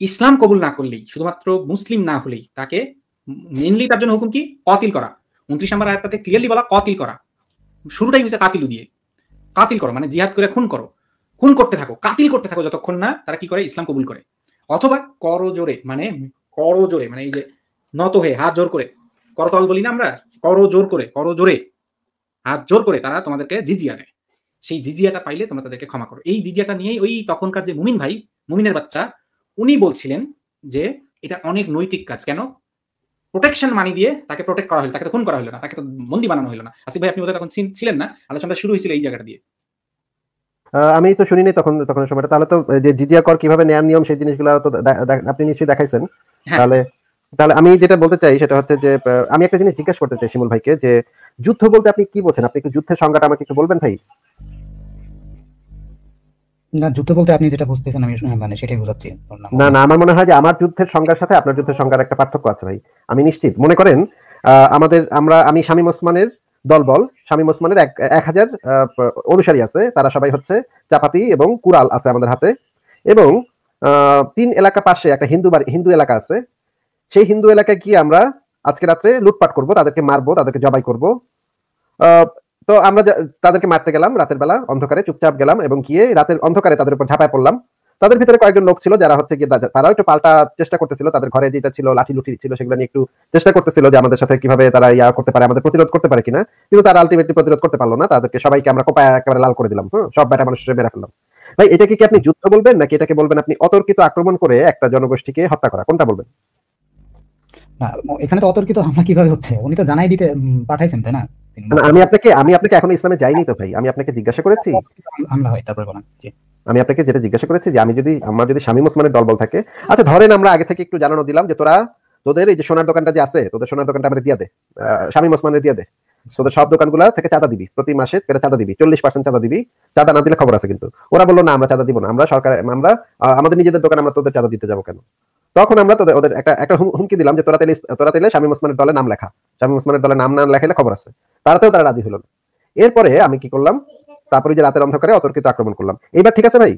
ইসলাম কবুল না করলেই, শুধুমাত্র মুসলিম না হলেই তাকে মেনলি তার জন্য হুকুম কি? কতিল করা। উনত্রিশ নম্বর আয়াতটাতে ক্লিয়ারলি বলা কতিল করা। শুরুটাই হচ্ছে কাতিলু দিয়ে। কাতিল করো মানে জিহাদ করে খুন করো। খুন করতে থাকো, কাতিল করতে থাকো যতক্ষণ না তারা কি করে? ইসলাম কবুল করে। অথবা করজোরে মানে করজোরে মানে এই যে নত হয়ে হাত জোর করে। করতল বলি না আমরা, কর জোর করে, কর জোরে। হাত জোর করে তারা তোমাদেরকে জিজিয়া দেয়। সেই জিজিয়াটা পাইলে তোমরা তাদেরকে ক্ষমা করো। এই জিজিয়াটা নিয়েই ওই তখনকার যে মুমিন ভাই মুমিনের বাচ্চা উনি বলছিলেন যে এটা অনেক নৈতিক কাজ। কেন? প্রোটেকশন মানি দিয়ে তাকে প্রোটেক্ট করা হলো তাকে তো খুন করা হলো না তাকে তো বন্দি বানানো হলো না। আসিফ ভাই আপনি বোধহয় তখন ছিলেন না? আলোচনাটা শুরু হয়েছিল এই জায়গাটা দিয়ে। আমি তো শুনিনি তখন তখন সময়টা। তাহলে তো যে জিজিয়া কর কীভাবে নেয়ার নিয়ম সেই জিনিসগুলো তো আপনি নিশ্চয়ই দেখাইছেন। হ্যাঁ। তাহলে তাহলে আমি যেটা বলতে চাই সেটা হচ্ছে যে আমি একটা জিনিস জিজ্ঞেস করতে চাই শিমুল ভাইকে যে যুদ্ধ বলতে আপনি কি বলছেন আপনি একটু যুদ্ধের সংজ্ঞাটা আমাকে একটু বলবেন ভাই? না, যুদ্ধ বলতে আপনি যেটা বুঝতেছেন, আমি মানে সেটাই বোঝাচ্ছি। না না, আমার মনে হয় যে আমার যুদ্ধের সংজ্ঞার সাথে আপনার যুদ্ধের সংজ্ঞার একটা পার্থক্য আছে ভাই। আমি নিশ্চিত। মনে করেন আমাদের, আমরা, আমি শামীম ওসমানের দলবল, শামীম ওসমানের এক হাজার অনুসারী আছে, তারা সবাই হচ্ছে চাপাতি এবং কুরাল আছে আমাদের হাতে। এবং তিন এলাকা পাশে একটা হিন্দু বাড়ি, হিন্দু এলাকা আছে। সেই হিন্দু এলাকায় গিয়ে আমরা আজকে রাত্রে লুটপাট করব, তাদেরকে মারবো, তাদেরকে জবাই করব। তো আমরা তাদেরকে মারতে গেলাম রাতের বেলা, অন্ধকারে চুপচাপ গেলাম এবং গিয়ে রাতের অন্ধকারে তাদের উপর ঝাঁপায় পড়লাম। তাদের ভিতরে কয়েকজন লোক ছিল যারা হচ্ছে গিয়ে তারাও একটু পাল্টা চেষ্টা করতেছিল। তাদের ঘরে যেটা ছিল লাঠি লুঠি ছিল, সেগুলো নিয়ে একটু চেষ্টা করতেছিল যে আমাদের সাথে কীভাবে তারা ইয়া করতে পারে, আমাদের প্রতিরোধ করতে পারে কিনা। কিন্তু তারা আলটিমেটলি প্রতিরোধ করতে পারল না। তাদেরকে সবাইকে আমরা কোপায় একেবারে লাল করে দিলাম হ্যাঁ সব বেটা মানুষের মেরে ফেললাম। ভাই, এটাকে কি আপনি যুদ্ধ বলবেন? নাকি এটাকে বলবেন আপনি অতর্কিত আক্রমণ করে একটা জনগোষ্ঠীকে হত্যা করা? কোনটা বলবেন? না, এখানে তো অতর্কিত হামলা কীভাবে হচ্ছে? উনি তো জানাই দিতে পাঠাইছেন তাই না? আমি আপনাকে আমি আপনাকে এখন ইসলামে যাইনি তো ভাই। আমি আপনাকে জিজ্ঞাসা করেছি। হামলা হয় তারপরে বলেন জি। আমি আপনাকে যেটা জিজ্ঞাসা করেছি যে আমি যদি আমার যদি শামীম ওসমানের দলবল থাকে আচ্ছা ধরেন আমরা আগে থেকে একটু জানানো দিলাম যে তোরা তোদের এই যে সোনার দোকানটা যে আছে তোদের সোনার দোকানটা আমরা দিয়ে দে। আহ, শামীম ওসমানের দিয়ে দে। তোদের সব দোকানগুলো থেকে চাঁদা দিবি। প্রতি মাসে করে চাঁদা দিবি। চল্লিশ পার্সেন্ট চাঁদা দিবি। চাঁদা না দিলে খবর আছে কিন্তু। ওরা বলল না আমরা চাঁদা দিব না। আমরা সরকার আমরা আমাদের নিজেদের দোকান আমরা তোদের চাঁদা দিতে যাব কেন? তখন আমরা তোদের ওদের একটা একটা হুমকি দিলাম যে তোরা তেলে তোরা তেলে শামীম ওসমানের দলে নাম লেখা। শামীম ওসমানের দলে নাম নাম লেখাইলে খবর আছে। তারাতেও তারা রাজি হলো না। এরপরে আমি কি করলাম? তারপরে যে রাতের অন্ধকারে অতর্কিত আক্রমণ করলাম। এইবার ঠিক আছে ভাই?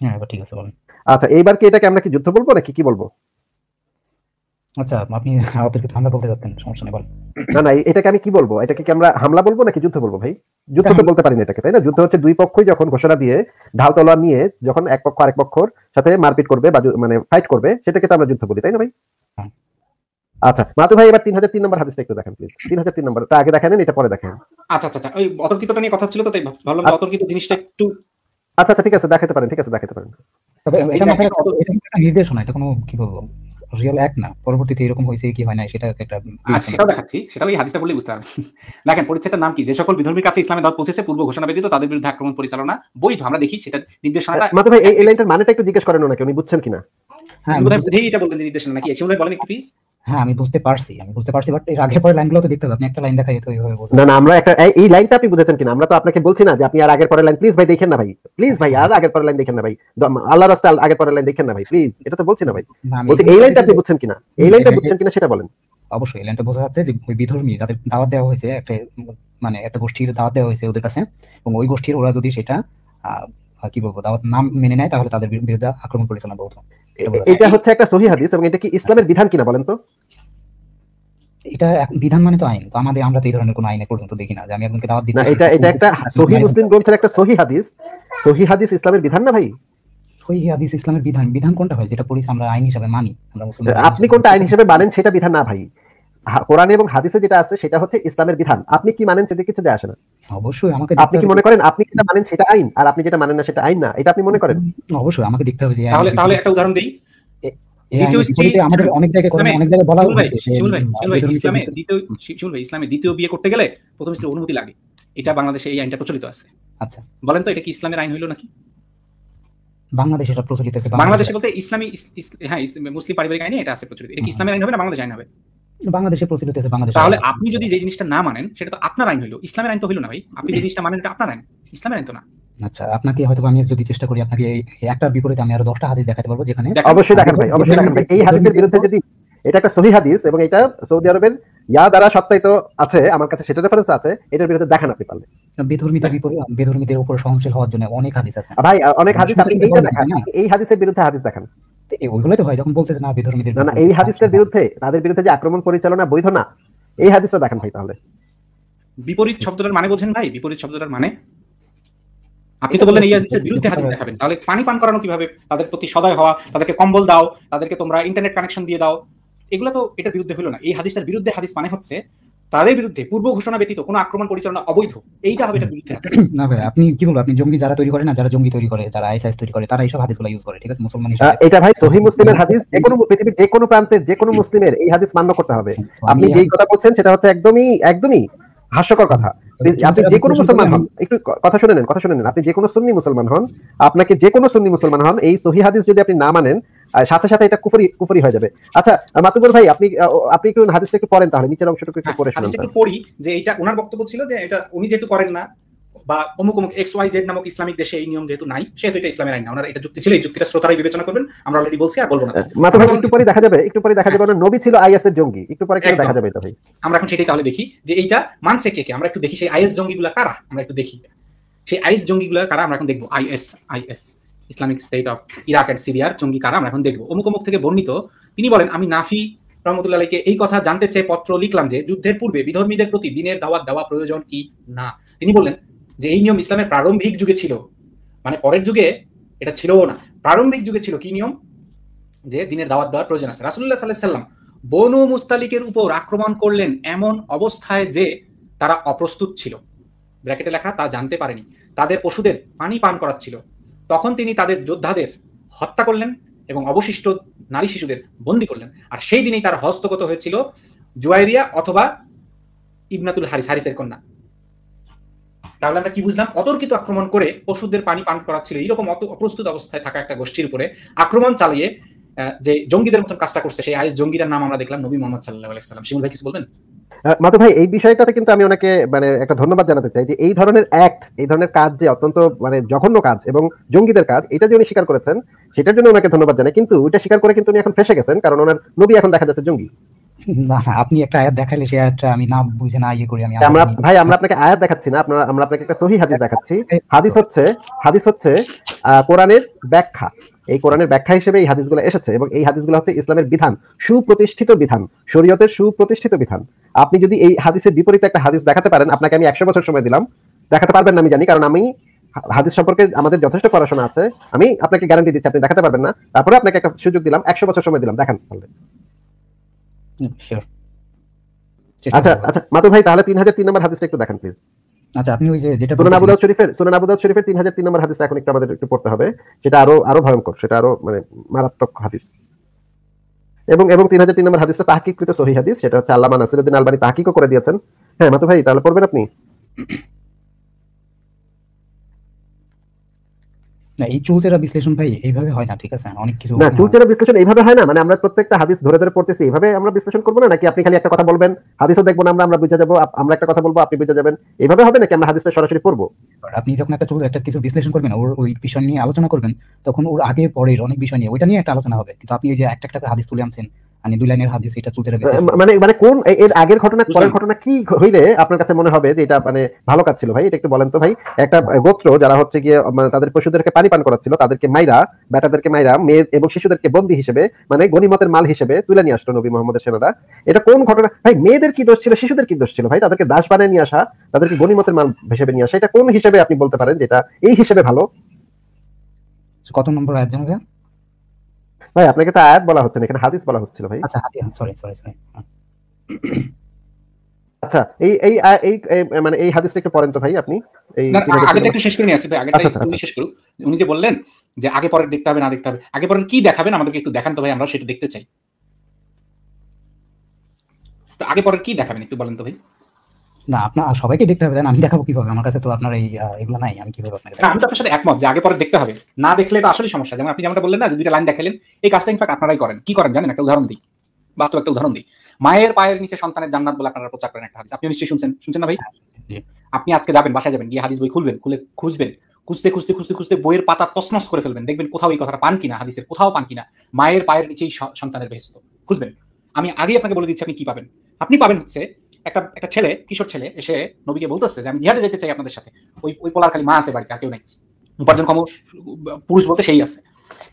হ্যাঁ এবার ঠিক আছে বলেন। আচ্ছা এইবার কি এটাকে আমরা কি যুদ্ধ বলব নাকি কি বলব? আচ্ছা আপনি অতর্কিত হামলা বলতে যাচ্ছেন সমস্যা নেই বলেন। না না এটাকে আমি কি বলব? এটাকে কি আমরা হামলা বলব নাকি যুদ্ধ বলব ভাই? যুদ্ধ তো বলতে পারি না এটাকে তাই না? যুদ্ধ হচ্ছে দুই পক্ষই যখন ঘোষণা দিয়ে ঢাল তলোয়ার নিয়ে যখন এক পক্ষ আরেক পক্ষর সাথে মারপিট করবে বা মানে ফাইট করবে সেটাকে তো আমরা যুদ্ধ বলি তাই না ভাই? হ্যাঁ। আচ্ছা মাতু ভাই এবার তিন হাজার তিন নম্বর হাদিসটা একটু দেখেন প্লিজ তিন হাজার তিন নম্বর আগে দেখেন এটা পরে দেখেন। আচ্ছা আচ্ছা আচ্ছা ওই অতর্কিতটা নিয়ে কথা ছিল তো তাই ভাবলাম অতর্কিত জিনিসটা একটু আচ্ছা আচ্ছা ঠিক আছে দেখাতে পারেন ঠিক আছে দেখাতে পারেন। তবে এটা নির্দেশনা এটা কোনো কি বলব? রিয়েল এক না? পরবর্তীতে এরকম হয়েছে কি হয় না সেটা একটা আচ্ছা সেটাও দেখাচ্ছি। সেটাও এই হাদিসটা বললেই বুঝতে পারবেন। [LAUGHS] দেখেন পরিচ্ছেদটার নাম কি? যে সকল বিধর্মীর কাছে ইসলামের দাওয়াত পৌঁছেছে পূর্ব ঘোষণা ব্যতীত তাদের বিরুদ্ধে আক্রমণ পরিচালনা বৈধ। আমরা দেখি সেটা নির্দেশনাটা মাতু ভাই এই- লাইনটার মানেটা একটু জিজ্ঞেস করেন ওনাকে উনি বুঝছেন কিনা? হ্যাঁ বুঝেই এটা বললেন নির্দেশনা নাকি? এসে বলেন একটু প্লিজ হ্যাঁ আমি বুঝতে পারছি আমি বুঝতে পারছি বাট এর আগের পরে লাইনগুলো তো দেখতে হবে। আপনি একটা লাইন দেখাই তো এইভাবে বলবেন না না আমরা একটা এই- লাইনটা আপনি বুঝেছেন কিনা? আমরা তো আপনাকে বলছি না যে আপনি আর আগের পরের লাইন প্লিজ ভাই দেখেন না ভাই। প্লিজ ভাই আর আগের পরের লাইন দেখেন না ভাই। আল্লাহ রাস্তা আগের পরের লাইন দেখেন না ভাই প্লিজ এটা তো বলছি না ভাই। বলছি এই লাইনটা আপনি বুঝছেন কিনা? এই লাইনটা বুঝছেন কিনা সেটা বলেন। অবশ্যই এই লাইনটা বোঝা যাচ্ছে যে বিধর্মী যাদের দাওয়াত দেওয়া হয়েছে একটা মানে একটা গোষ্ঠীর দাওয়াত দেওয়া হয়েছে ওদের কাছে এবং ওই গোষ্ঠীর ওরা যদি সেটা কি বলব দাওয়াত নাম মেনে নেয় তাহলে তাদের বিরুদ্ধে আক্রমণ পরিচালনা বলতো এটা হচ্ছে একটা সহি হাদিস এবং এটা কি ইসলামের বিধান কিনা বলেন তো? এটা বিধান মানে তো আইন তো আমাদের আমরা তো এই ধরনের কোনো আইনে পর্যন্ত দেখি না যে আমি একজনকে দাওয়াত না দিচ্ছি। এটা এটা একটা সহি মুসলিম গ্রন্থের একটা সহি হাদিস। সহি হাদিস ইসলামের বিধান না ভাই? সহি হাদিস ইসলামের বিধান। বিধান কোনটা হয়? যেটা পড়ি আমরা আইন হিসাবে মানি আমরা মুসলমান আপনি কোনটা আইন হিসেবে মানেন সেটা বিধান না ভাই। কোরআনে এবং হাদিসে যেটা আছে সেটা হচ্ছে ইসলামের বিধান। আপনি কি মানেন সেটা কিছু আসে না। অবশ্যই আমাকে আপনি কি মনে করেন আপনি যেটা মানেন সেটা আইন আর আপনি যেটা মানেন না সেটা আইন না? এটা আপনি মনে করেন? অবশ্যই আমাকে দেখতে হবে যে তাহলে তাহলে একটা উদাহরণ দেই। এই দ্বিতীয় আইনের স্ত্রী- বিপরীতে আমাদের অনেক জায়গায় অনেক জায়গায় বলা হয়েছে যে শিমুল ভাই শিমুল ভাই বিধর্মীদের ইসলামে দ্বিতীয় ইসলামে দ্বিতীয় বিয়ে করতে গেলে প্রথম স্ত্রীর অনুমতি লাগে। এটা বাংলাদেশে এই আইনটা প্রচলিত আছে। আচ্ছা। বলেন তো এটা কি ইসলামের আইন হইল নাকি? বাংলাদেশে এটা প্রচলিত আছে বাংলাদেশে। বলতে ইসলামী ইস- ইস- হ্যাঁ মুসলিম পারিবারিক আইনে এটা আছে প্রচলিত। এটা কি হুম। ইসলামের আইন হবে না বাংলাদেশ আইন হবে? বাংলাদেশে প্রচলিত আছে বাংলাদেশে তাহলে আপনি যদি যে জিনিসটা না মানেন সেটা তো আপনার আইন হইল। ইসলামের আইন তো হইল না ভাই। আপনি যে জিনিসটা মানেন এটা আপনার আইন। ইসলামের আইন তো না। আচ্ছা আপনাকে হয়তো আমি যদি চেষ্টা করি আপনাকে একটার বিপরীতে আমি আরও দশটা হাদিস দেখাতে পারব যেখানে অবশ্যই দেখাবেন ভাই অবশ্যই দেখাবেন ভাই। এই হাদিসের বিরুদ্ধে যদি এটা একটা সহি হাদিস এবং এটা সৌদি আরবের ইয়া দ্বারা সত্যায়িত আছে আমার কাছে সেটা রেফারেন্স আছে এটার বিরুদ্ধে দেখেন আপনি পারলে। বেধর্মীদের বিপরীতে বেধর্মীদের উপর সহনশীল হওয়ার জন্য অনেক হাদিস আছে। ভাই অনেক হাদিস আপনি এইটা দেখান এই হাদিসের বিরুদ্ধে হাদিস দেখান। ওইগুলোই তো হয় যখন বলছে না বেধর্মীদের না না এই হাদিসটার বিরুদ্ধে তাদের বিরুদ্ধে যে আক্রমণ পরিচালনা বৈধ না এই হাদিসটা দেখেন ভাই তাহলে। বিপরীত শব্দটার মানে বোঝেন ভাই বিপরীত শব্দটার মানে? আপনি তো বললেন এই হাদিসের বিরুদ্ধে হাদিস দেখাবেন তাহলে পানি পান করানো কীভাবে? তাদের প্রতি সদয় হওয়া তাদেরকে কম্বল দাও তাদেরকে তোমরা ইন্টারনেট কানেকশন দিয়ে দাও। এগুলো তো এটার বিরুদ্ধে হলো না। এই হাদিসটার বিরুদ্ধে হাদিস মানে হচ্ছে তাদের বিরুদ্ধে পূর্ব ঘোষণা ব্যতীত কোনো আক্রমণ পরিচালনা অবৈধ। এইটা হবে এটার বিরুদ্ধে [CLEARS THROAT] না ভাই আপনি কি বলব আপনি জঙ্গি যারা তৈরি করে না যারা জঙ্গি তৈরি করে যারা আইএসআইএস তৈরি করে তারা এইসব হাদিসগুলো ইউজ করে ঠিক আছে? মুসলমান হিসেবে। এটা ভাই সহি মুসলিমের হাদিস যে কোনো পৃথিবীর যে কোনো প্রান্তের যে কোনো মুসলিমের এই হাদিস মান্য করতে হবে। আপনি এই যেই কথা বলছেন সেটা হচ্ছে একদমই একদমই হাস্যকর কথা। আপনি যে কোনো মুসলমান হন একটু কথা শুনে নেন কথা শুনে নেন। আপনি যে কোনো সুন্নি মুসলমান হন আপনাকে যে কোনো সুন্নি মুসলমান হন এই সহি হাদিস যদি আপনি না মানেন আহ, সাথে সাথে এটা কুফরি কুফরি হয়ে যাবে। আচ্ছা মাতুবর ভাই আপনি আপনি একটু হাদিসটা একটু পড়েন তাহলে নিচের অংশটুকু একটু হ্যাঁ, পড়ে শুনুন একটু পড়ি যে এটা ওনার বক্তব্য ছিল যে এটা উনি যেহেতু করেন না বা অমুক অমুক এক্স ওয়াই জেড নামক ইসলামিক দেশে এই নিয়ম যেহেতু নাই সেহেতু এটা ইসলামের আইন না। ওনার এটা যুক্তি ছিল এই যুক্তিটা শ্রোতারাই বিবেচনা করবেন আমরা অলরেডি বলছি আর বলব না। মাতু ভাই একটু পরে দেখা যাবে একটু পরে দেখা যাবে। ওনার নবী ছিল আইএস এর জঙ্গি একটু পরে কেন দেখা যাবে এটা ভাই। আমরা এখন সেটাই তাহলে দেখি যে এইটা মানছে কে কে? আমরা একটু দেখি সেই আইএস জঙ্গিগুলা কারা? আমরা একটু দেখি। সেই আইএস জঙ্গিগুলা কারা? আমরা এখন দেখব IS IS Islamic State of Iraq and সিরিয়ার জঙ্গি কারা, আমরা এখন দেখব। অমুক অমুক থেকে বর্ণিত, তিনি বলেন, আমি নাফি রহমতুল্লাহ আলাইকে এই কথা জানতে চেয়ে পত্র লিখলাম যে, যুদ্ধের পূর্বে বিধর্মীদের প্রতি দিনের দাওয়াত দেওয়া প্রয়োজন কি না? তিনি বললেন, যে এই নিয়ম ইসলামের প্রারম্ভিক যুগে ছিল মানে পরের যুগে এটা ছিলও না। প্রারম্ভিক যুগে ছিল কি নিয়ম? যে দিনের দাওয়াত দেওয়ার প্রয়োজন আছে। রাসুল্লাহ সাল্লাহ সাল্লাম বনু মুস্তালিকের উপর আক্রমণ করলেন এমন অবস্থায় যে তারা অপ্রস্তুত ছিল। ব্র্যাকেটে লেখা, তা জানতে পারেনি। তাদের পশুদের পানি পান করাচ্ছিল। তখন তিনি তাদের যোদ্ধাদের হত্যা করলেন এবং অবশিষ্ট নারী শিশুদের বন্দী করলেন। আর সেই দিনেই তার হস্তগত হয়েছিল জুয়াইরিয়া অথবা ইবনাতুল হারিস, হারিসের কন্যা। তাহলে আমরা কি বুঝলাম? অতর্কিত আক্রমণ করে পশুদের পানি পান করাচ্ছিল। এইরকম অত অপ্রস্তুত অবস্থায় থাকা একটা গোষ্ঠীর উপরে আক্রমণ চালিয়ে যে জঙ্গিদের মতন কাজটা করছে সেই আইস জঙ্গিরার নাম আমরা দেখলাম নবী মোহাম্মদ সাল্লাহ আলাইসাল্লাম শিমুল ভাই কিছু বলবেন? মাতু ভাই, এই বিষয়টাতে কিন্তু আমি ওনাকে মানে একটা ধন্যবাদ জানাতে চাই যে এই ধরনের অ্যাক্ট এই ধরনের কাজ যে অত্যন্ত মানে জঘন্য কাজ এবং জঙ্গিদের কাজ, এটা যে উনি স্বীকার করেছেন, সেটার জন্য ওনাকে ধন্যবাদ জানাই। কিন্তু ওইটা স্বীকার করে কিন্তু উনি এখন ফেসে গেছেন, কারণ ওনার নবী এখন দেখা যাচ্ছে জঙ্গি। না আপনি একটা আয়াত দেখাইলে সেই আয়াতটা আমি না বুঝে না ইয়ে করি আমি আমরা ভাই আমরা আপনাকে আয়াত দেখাচ্ছি না আমরা আপনাকে একটা সহি হাদিস দেখাচ্ছি। হাদিস হচ্ছে হাদিস হচ্ছে কোরআনের ব্যাখ্যা। এই কোরআনের ব্যাখ্যা হিসেবে এই হাদিসগুলো এসেছে এবং এই হাদিসগুলো হচ্ছে ইসলামের বিধান সুপ্রতিষ্ঠিত বিধান শরীয়তের সুপ্রতিষ্ঠিত বিধান। আপনি যদি এই হাদিসের বিপরীতে একটা হাদিস দেখাতে পারেন আপনাকে আমি একশো বছর সময় দিলাম। দেখাতে পারবেন না আমি জানি কারণ আমি হাদিস সম্পর্কে আমাদের যথেষ্ট পড়াশোনা আছে। আমি আপনাকে গ্যারান্টি দিচ্ছি আপনি দেখাতে পারবেন না। তারপরে আপনাকে একটা সুযোগ দিলাম একশো বছর সময় দিলাম দেখান। আচ্ছা আচ্ছা মাতু ভাই তাহলে তিন হাজার তিন নম্বর হাদিসটা একটু দেখান প্লিজ আচ্ছা আপনি ওই যে যেটা সুনান আবু দাউদ শরীফের সুনান আবু দাউদ শরীফের তিন হাজার তিন নম্বর হাদিসটা এখন একটু আমাদের একটু পড়তে হবে। সেটা আরও আরও ভয়ঙ্কর সেটা আরও মানে মারাত্মক হাদিস। এবং এবং তিন হাজার তিন নম্বর হাদিসটা তাহকিকৃত সহি হাদিস সেটা হচ্ছে আল্লামা নাসিরুদ্দিন আলবানি তাহকিকও করে দিয়েছেন। হ্যাঁ মাতু ভাই তাহলে পড়বেন আপনি? না এই চুলচেরা বিশ্লেষণ ভাই এইভাবে হয় না ঠিক আছে? অনেক কিছু না চুলচেরা বিশ্লেষণ এইভাবে হয় না মানে আমরা প্রত্যেকটা হাদিস ধরে ধরে পড়তেছি এইভাবে আমরা বিশ্লেষণ করব না নাকি আপনি খালি একটা কথা বলবেন? হাদিসও দেখব না আমরা আমরা বুঝে যাব আমরা একটা কথা বলব আপনি বুঝে যাবেন। এইভাবে হবে নাকি আমরা হাদিসটা সরাসরি পড়ব? আপনি যখন একটা চুল একটা কিছু বিশ্লেষণ করবেন ওর ওই বিষয় নিয়ে আলোচনা করবেন তখন ওর আগের পরের অনেক বিষয় নিয়ে ওইটা নিয়ে একটা আলোচনা হবে। কিন্তু আপনি যে একটা একটা করে হাদিস তুলে আনছেন মানে দুই লাইনের হাদিস এটা চুলচেরা বিশ্লেষণ। মানে মানে কোন এর আগের ঘটনা পরের ঘটনা কি হইলে আপনার কাছে মনে হবে যে এটা মানে ভালো কাজ ছিল ভাই এটা একটু বলেন তো ভাই। একটা গোত্র যারা হচ্ছে গিয়ে মানে তাদের পশুদেরকে পানি পান করাচ্ছিল তাদেরকে মাইরা বেটাদেরকে মাইরা মেয়ে এবং শিশুদেরকে বন্দী হিসেবে মানে গনিমতের মাল হিসেবে তুলে নিয়ে আসলো নবী মোহাম্মদের সেনারা। এটা কোন ঘটনা? ভাই মেয়েদের কি দোষ ছিল? শিশুদের কি দোষ ছিল? ভাই তাদেরকে দাস বানিয়ে নিয়ে আসা তাদেরকে গনিমতের মাল হিসেবে নিয়ে আসা এটা কোন হিসেবে আপনি বলতে পারেন যেটা এই হিসেবে ভালো? কত নম্বর আয়াত জানো ভাই আপনাকে তো আয়াত বলা হচ্ছে না এখানে হাদিস বলা হচ্ছিল ভাই। আচ্ছা সরি সরি সরি আচ্ছা এই এই এই মানে এই হাদিসটা একটু পড়েন তো ভাই আপনি। এই আগেটা একটু শেষ করে নিয়ে আসি ভাই আগেটা আচ্ছা, একটু উনি শেষ করুন উনি যে বললেন যে আগে পরের দেখতে হবে না দেখতে হবে আগে পরের কি দেখাবেন আমাদেরকে একটু দেখান তো ভাই আমরা সেটা দেখতে চাই। তো আগে পরের কি দেখাবেন একটু বলেন তো ভাই। না আপনার সবাইকে দেখতে হবে আমি দেখাবো কীভাবে। আমার কাছে তো আপনার এই এগুলো নাই আমি কীভাবে আপনাকে আমি তো আপনার সাথে একমত যে আগে পরে দেখতে হবে না দেখলে তো আসলে সমস্যা। যেমন আপনি যেমনটা বললেন না যে দুইটা লাইন দেখালেন এই কাজটা ইনফ্যাক্ট আপনারাই করেন। কি করেন জানেন? একটা উদাহরণ দিই। বাস্তব একটা উদাহরণ দিই। মায়ের পায়ের নিচে সন্তানের জান্নাত বলে আপনারা প্রচার করেন একটা হাদিস। আপনি নিশ্চয়ই শুনছেন। শুনছেন না ভাই? আপনি আজকে যাবেন, বাসায় যাবেন, গিয়ে হাদিস বই খুলবেন, খুলে খুঁজবেন, খুঁজতে খুঁজতে খুঁজতে খুঁজতে বইয়ের পাতা তসনস করে ফেলবেন। দেখবেন কোথাও এই কথাটা পান কিনা, হাদিসের কোথাও পান কিনা। মায়ের পায়ের নিচেই সন্তানের বেহেস্ত খুঁজবেন। আমি আগেই আপনাকে বলে দিচ্ছি, আপনি কি পাবেন? আপনি পাবেন হচ্ছে একটা একটা ছেলে, কিশোর ছেলে, এসে নবীকে বলতেছে যে, আমি জিহাদে যেতে চাই আপনাদের সাথে। ওই ওই পোলার খালি মা আছে বাড়িতে, আর কেউ নেই। উপার্জনক্ষম পুরুষ বলতে সেই আছে।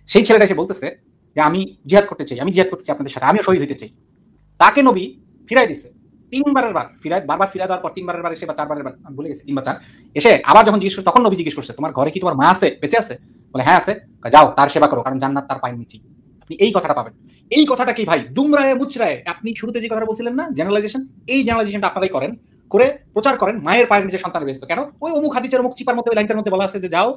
সেই ছেলেটা এসে বলতেছে যে আমি জিহাদ করতে চাই, আমি জিহাদ করতে চাই আপনাদের সাথে, আমিও শহীদ হতে চাই। তাকে নবী ফিরাই দিছে। তিনবারের বার ফিরাই বারবার ফিরাই দেওয়ার পর তিনবারের বার এসে বা চারবারের বার, ভুলে গেছি তিন বা চার। এসে আবার যখন জিজ্ঞেস করছে তখন নবী জিজ্ঞেস করছে, তোমার ঘরে কি তোমার মা আছে? বেঁচে আছে? বলে হ্যাঁ আছে। যাও, তার সেবা করো, কারণ জান্নাত তার পায়ের নিচেই। আপনি এই কথাটা পাবেন। এই কথাটা কি ভাই? দুমরায় মুচরায় আপনি শুরুতে যে কথাটা বলছিলেন না জেনারেলাইজেশন এই জেনারেলাইজেশনটা আপনারাই করেন, করে প্রচার করেন, মায়ের পায়ের নিচে সন্তান ব্যস্ত। কেন? ওই অমুক হাদিসের অমুক চিপার মধ্যে লাইনটার মধ্যে বলা আছে যে, যাও,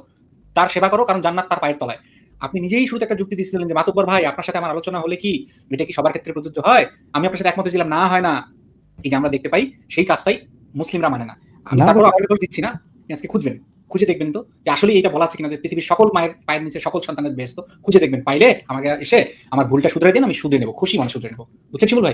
তার সেবা করো, কারণ জান্নাত তার পায়ের তলায়। আপনি নিজেই শুরুতে একটা যুক্তি দিচ্ছিলেন যে মাতুব্বর ভাই আপনার সাথে আমার আলোচনা হলে কি এটা কি সবার ক্ষেত্রে প্রযোজ্য হয়? আমি আপনার সাথে একমত ছিলাম না হয় না। এই যে আমরা দেখতে পাই সেই কাজটাই মুসলিমরা মানে না। আমি তারপর না। আপনাকে দোষ দিচ্ছি না আজকে খুঁজবেন খুঁজে দেখবেন তো যে আসলে এটা বলা আছে কিনা যে পৃথিবীর সকল মায়ের পায়ের নিচে সকল সন্তানের বেহেস্ত খুঁজে দেখবেন পাইলে আমাকে এসে আমার ভুলটা শুধরে দিন আমি শুধরে নেব খুশি মানে শুধরে নেব। বুঝছেন শিমুল ভাই?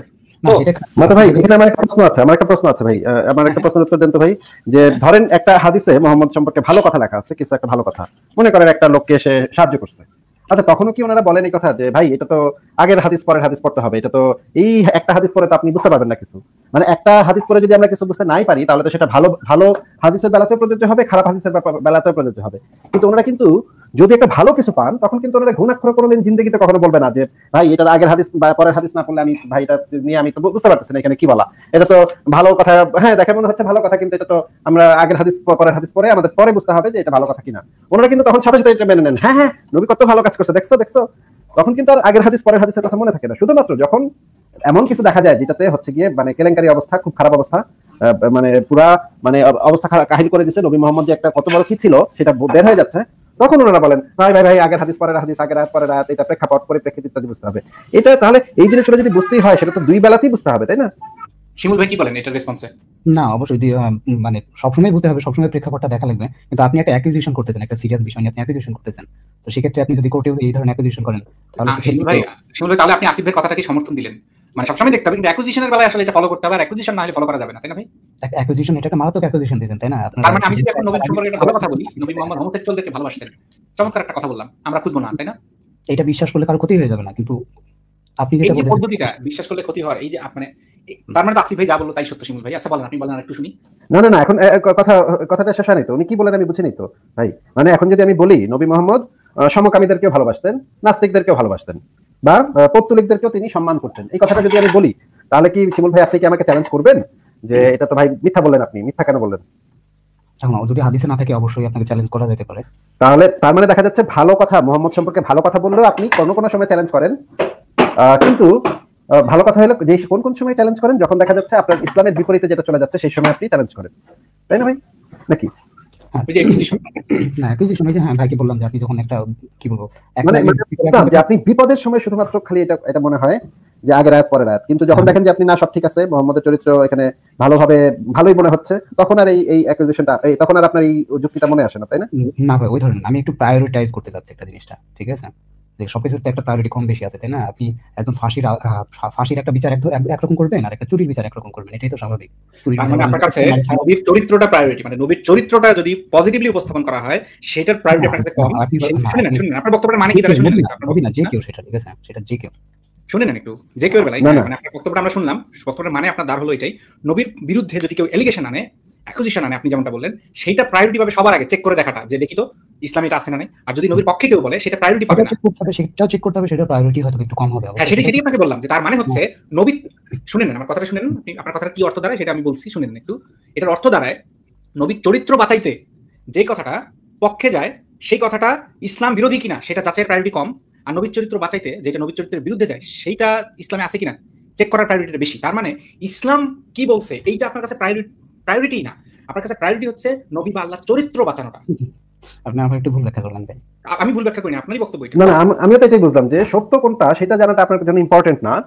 মাতা ভাই এখানে আমার একটা প্রশ্ন আছে আমার একটা প্রশ্ন আছে ভাই আমার একটা প্রশ্নের উত্তর দেন তো ভাই যে ধরেন একটা হাদিসে মোহাম্মদ সম্পর্কে ভালো কথা লেখা আছে কিছু একটা ভালো কথা মনে করেন একটা লোককে এসে সাহায্য করছে। আচ্ছা তখনও কি ওনারা বলেন এই কথা যে ভাই এটা তো আগের হাদিস পরের হাদিস পড়তে হবে এটা তো এই একটা হাদিস পরে তো আপনি বুঝতে পারবেন না কিছু। মানে একটা হাদিস পরে যদি আমরা কিছু বুঝতে নাই পারি, তাহলে তো সেটা ভালো ভালো হাদিসের বেলাতেও প্রযোজ্য হবে, খারাপ হাদিসের বেলাতেও প্রযোজ্য হবে। কিন্তু ওনারা কিন্তু যদি একটা ভালো কিছু পান, তখন কিন্তু ওনারা ঘুণাক্ষর কোনোদিন জিন্দগিতে কখনো বলবে না যে, ভাই, এটার আগের হাদিস বা পরের হাদিস না পড়লে আমি, ভাই, এটা নিয়ে আমি তো বুঝতে পারতেছি না, এখানে কি বলা? এটা তো ভালো কথা হ্যাঁ দেখে মনে হচ্ছে ভালো কথা, কিন্তু এটা তো আমরা আগের হাদিস পরের হাদিস পরে আমাদের পরে বুঝতে হবে যে এটা ভালো কথা কিনা। ওনারা কিন্তু তখন সাথে সাথে এটা মেনে নেন। হ্যাঁ হ্যাঁ নবী কত ভালো কাজ করছে, দেখছ দেখছ? তখন কিন্তু আর আগের হাদিস, পরের হাদিসের কথা মনে থাকে না। শুধুমাত্র যখন এমন কিছু দেখা যায় যেটাতে হচ্ছে গিয়ে মানে কেলেঙ্কারি অবস্থা, খুব খারাপ অবস্থা মানে পুরা মানে অবস্থা কাহিল করে দিচ্ছে নবী মোহাম্মদ যে একটা কত বড় কি ছিল, সেটা বের হয়ে যাচ্ছে। তখন ওনারা বলেন, ভাই ভাই ভাই, আগের হাদিস, পরের হাদিস, আগের হাত পরের হাত এটা প্রেক্ষাপট, পরিপ্রেক্ষিত ইত্যাদি বুঝতে হবে। এটা তাহলে এই জিনিসগুলো যদি বুঝতেই হয়, সেটা তো দুই বেলাতেই বুঝতে হবে, তাই না? শিমুল ভাই কি বলেন এটার রেসপন্সে না অবশ্যই মানে সবসময় বুঝতে হবে সবসময় প্রেক্ষাপটটা দেখা লাগবে। কিন্তু আপনি একটা অ্যাকুইজিশন করতেছেন একটা সিরিয়াস বিষয় নিয়ে আপনি অ্যাকুইজিশন করতেছেন। তো সেক্ষেত্রে আপনি যদি কোর্টেও এই ধরনের অ্যাকুইজিশন করেন তাহলে শিমুল ভাই শিমুল ভাই তাহলে আপনি আসিফ ভাইয়ের কথাটাকে সমর্থন দিলেন। মানে সবসময় দেখতে হবে কিন্তু অ্যাকুজিশনের বেলায় আসলে এটা ফলো করতে হবে আর অ্যাকুজিশন না হলে ফলো করা যাবে না তাই না ভাই? অ্যাকুইজিশন এটা একটা মারাত্মক অ্যাকুইজিশন দিতেন তাই না? তার মানে আমি যদি এখন নবীর সম্পর্কে একটা ভালো কথা বলি নবী মোহাম্মদ হোমোসেক্সুয়ালদেরকে ভালোবাসতেন। চমৎকার একটা কথা বললাম আমরা খুঁজবো না তাই না? এটা বিশ্বাস করলে কারও ক্ষতি হয়ে যাবে না কিন্তু আপনি যেটা যে পদ্ধতিটা বিশ্বাস করলে ক্ষতি হয় এই যে মানে তার মানে তো আসিফ ভাই যা বলল তাই সত্য শিমুল ভাই। আচ্ছা বলেন আপনি বলেন একটু শুনি। না না না এখন কথা কথাটা শেষ হয়নি তো। উনি কি বলেন আমি বুঝিনি তো ভাই। মানে এখন যদি আমি বলি নবী মোহাম্মদ আহ, সমকামীদেরকেও ভালোবাসতেন নাস্তিকদেরকেও ভালোবাসতেন বা পৌত্তলিকদেরকেও তিনি সম্মান করতেন। এই কথাটা যদি আমি বলি তাহলে কি শিমুল ভাই আপনি কি আমাকে চ্যালেঞ্জ করবেন? যে এটা তো ভাই মিথ্যা বললেন আপনি মিথ্যা কেন বললেন? যদি হাদিসে না থাকে অবশ্যই আপনাকে চ্যালেঞ্জ করা যেতে পারে। তাহলে তার মানে দেখা যাচ্ছে ভালো কথা মোহাম্মদ সম্পর্কে ভালো কথা বললেও আপনি কোনো কোনো সময় চ্যালেঞ্জ করেন। কিন্তু ভালো কথা হলো যে কোন কোন সময় চ্যালেঞ্জ করেন যখন দেখা যাচ্ছে আপনার ইসলামের বিপরীতে যেটা চলে যাচ্ছে সেই সময় আপনি চ্যালেঞ্জ করেন। তাই না ভাই? নাকি? হ্যাঁ ভাইকে বললাম যে আপনি যখন একটা কি বলব একটা মানে মানে বিপদের সময় শুধুমাত্র খালি এটা এটা মনে হয় যে আগের পরের কিন্তু যখন দেখেন যে আপনি না সব ঠিক আছে মোহাম্মদের চরিত্র এখানে ভালোভাবে ভালোই মনে হচ্ছে তখন আর এই এই অ্যাকুইজিশনটা এই তখন আর আপনার এই যুক্তিটা মনে আসে না তাই না? না ভাই ওই ধরেন আমি একটু প্রায়োরিটাইজ করতে চাচ্ছি একটা জিনিসটা ঠিক আছে? যে সবকিছুর তো একটা প্রায়োরিটি কম বেশি আছে তাই না? আপনি একদম ফাঁসির ফাঁসির একটা বিচার এক- এক- একরকম করবেন আর একটা চুরির বিচার একরকম করবেন এটাই তো স্বাভাবিক। বিচার মানে আপনার কাছে মানে নবীর চরিত্রটা প্রায়োরিটি মানে নবীর চরিত্রটা যদি পজিটিভলি উপস্থাপন করা হয় সেটার প্রায়োরিটি আপনার কাছে কম। আপনার বক্তব্যটা মানে কি তাহলে না, যে কেউ সেটা ঠিক আছে সেটা যে কেউ। শুনে নেন একটু যে কেউ বেলায়। মানে আপনার বক্তব্যটা আমরা শুনলাম বক্তব্যের মানে আপনার দ্বার হলো এটাই। নবীর বিরুদ্ধে যদি কেউ এলিগেশন আনে অ্যাকুজিশন আনে আপনি যেমনটা বললেন সেইটা প্রায়োরিটি পাবে সবার আগে চেক করে দেখাটা যে দেখি তো ইসলাম এটা আছে না নাই। আর যদি নবীর পক্ষে কেউ বলে সেটা প্রায়োরিটি পাবে না। সেটাও চেক করতে হবে সেটা প্রায়োরিটি হয়তো একটু কম হবে হ্যাঁ অবশ্যই। সেটি সেটি আপনাকে বললাম যে তার মানে হচ্ছে নবী শুনে নেন আমার কথাটা শুনে নেন আপনি আপনার কথাটা কি অর্থ দাঁড়ায় সেটা আমি বলছি শুনে নেন একটু। এটার অর্থ দাঁড়ায় নবীর চরিত্র বাঁচাইতে যে কথাটা পক্ষে যায় সেই কথাটা ইসলাম বিরোধী কিনা সেটা যাচাইয়ের প্রায়োরিটি কম। আর নবীর চরিত্র বাঁচাইতে যেটা নবীর চরিত্রের বিরুদ্ধে যায় সেইটা ইসলামে আছে কিনা চেক করার প্রায়োরিটিটা বেশি। তার মানে ইসলাম কি বলছে এইটা আপনার কাছে প্রায়োরিটি প্রায়োরিটি না। আপনার কাছে প্রায়োরিটি হচ্ছে নবী বা আল্লাহর চরিত্র বাঁচানোটা। আপনি আমার একটু ভুল ব্যাখ্যা করলেন ভাই। আমি ভুল ব্যাখ্যা করিনি আপনারই বক্তব্য এটা। না না আম- আমিও তো এটাই বুঝলাম যে সত্য কোনটা সেটা জানাটা আপনার জন্য ইম্পর্টেন্ট না।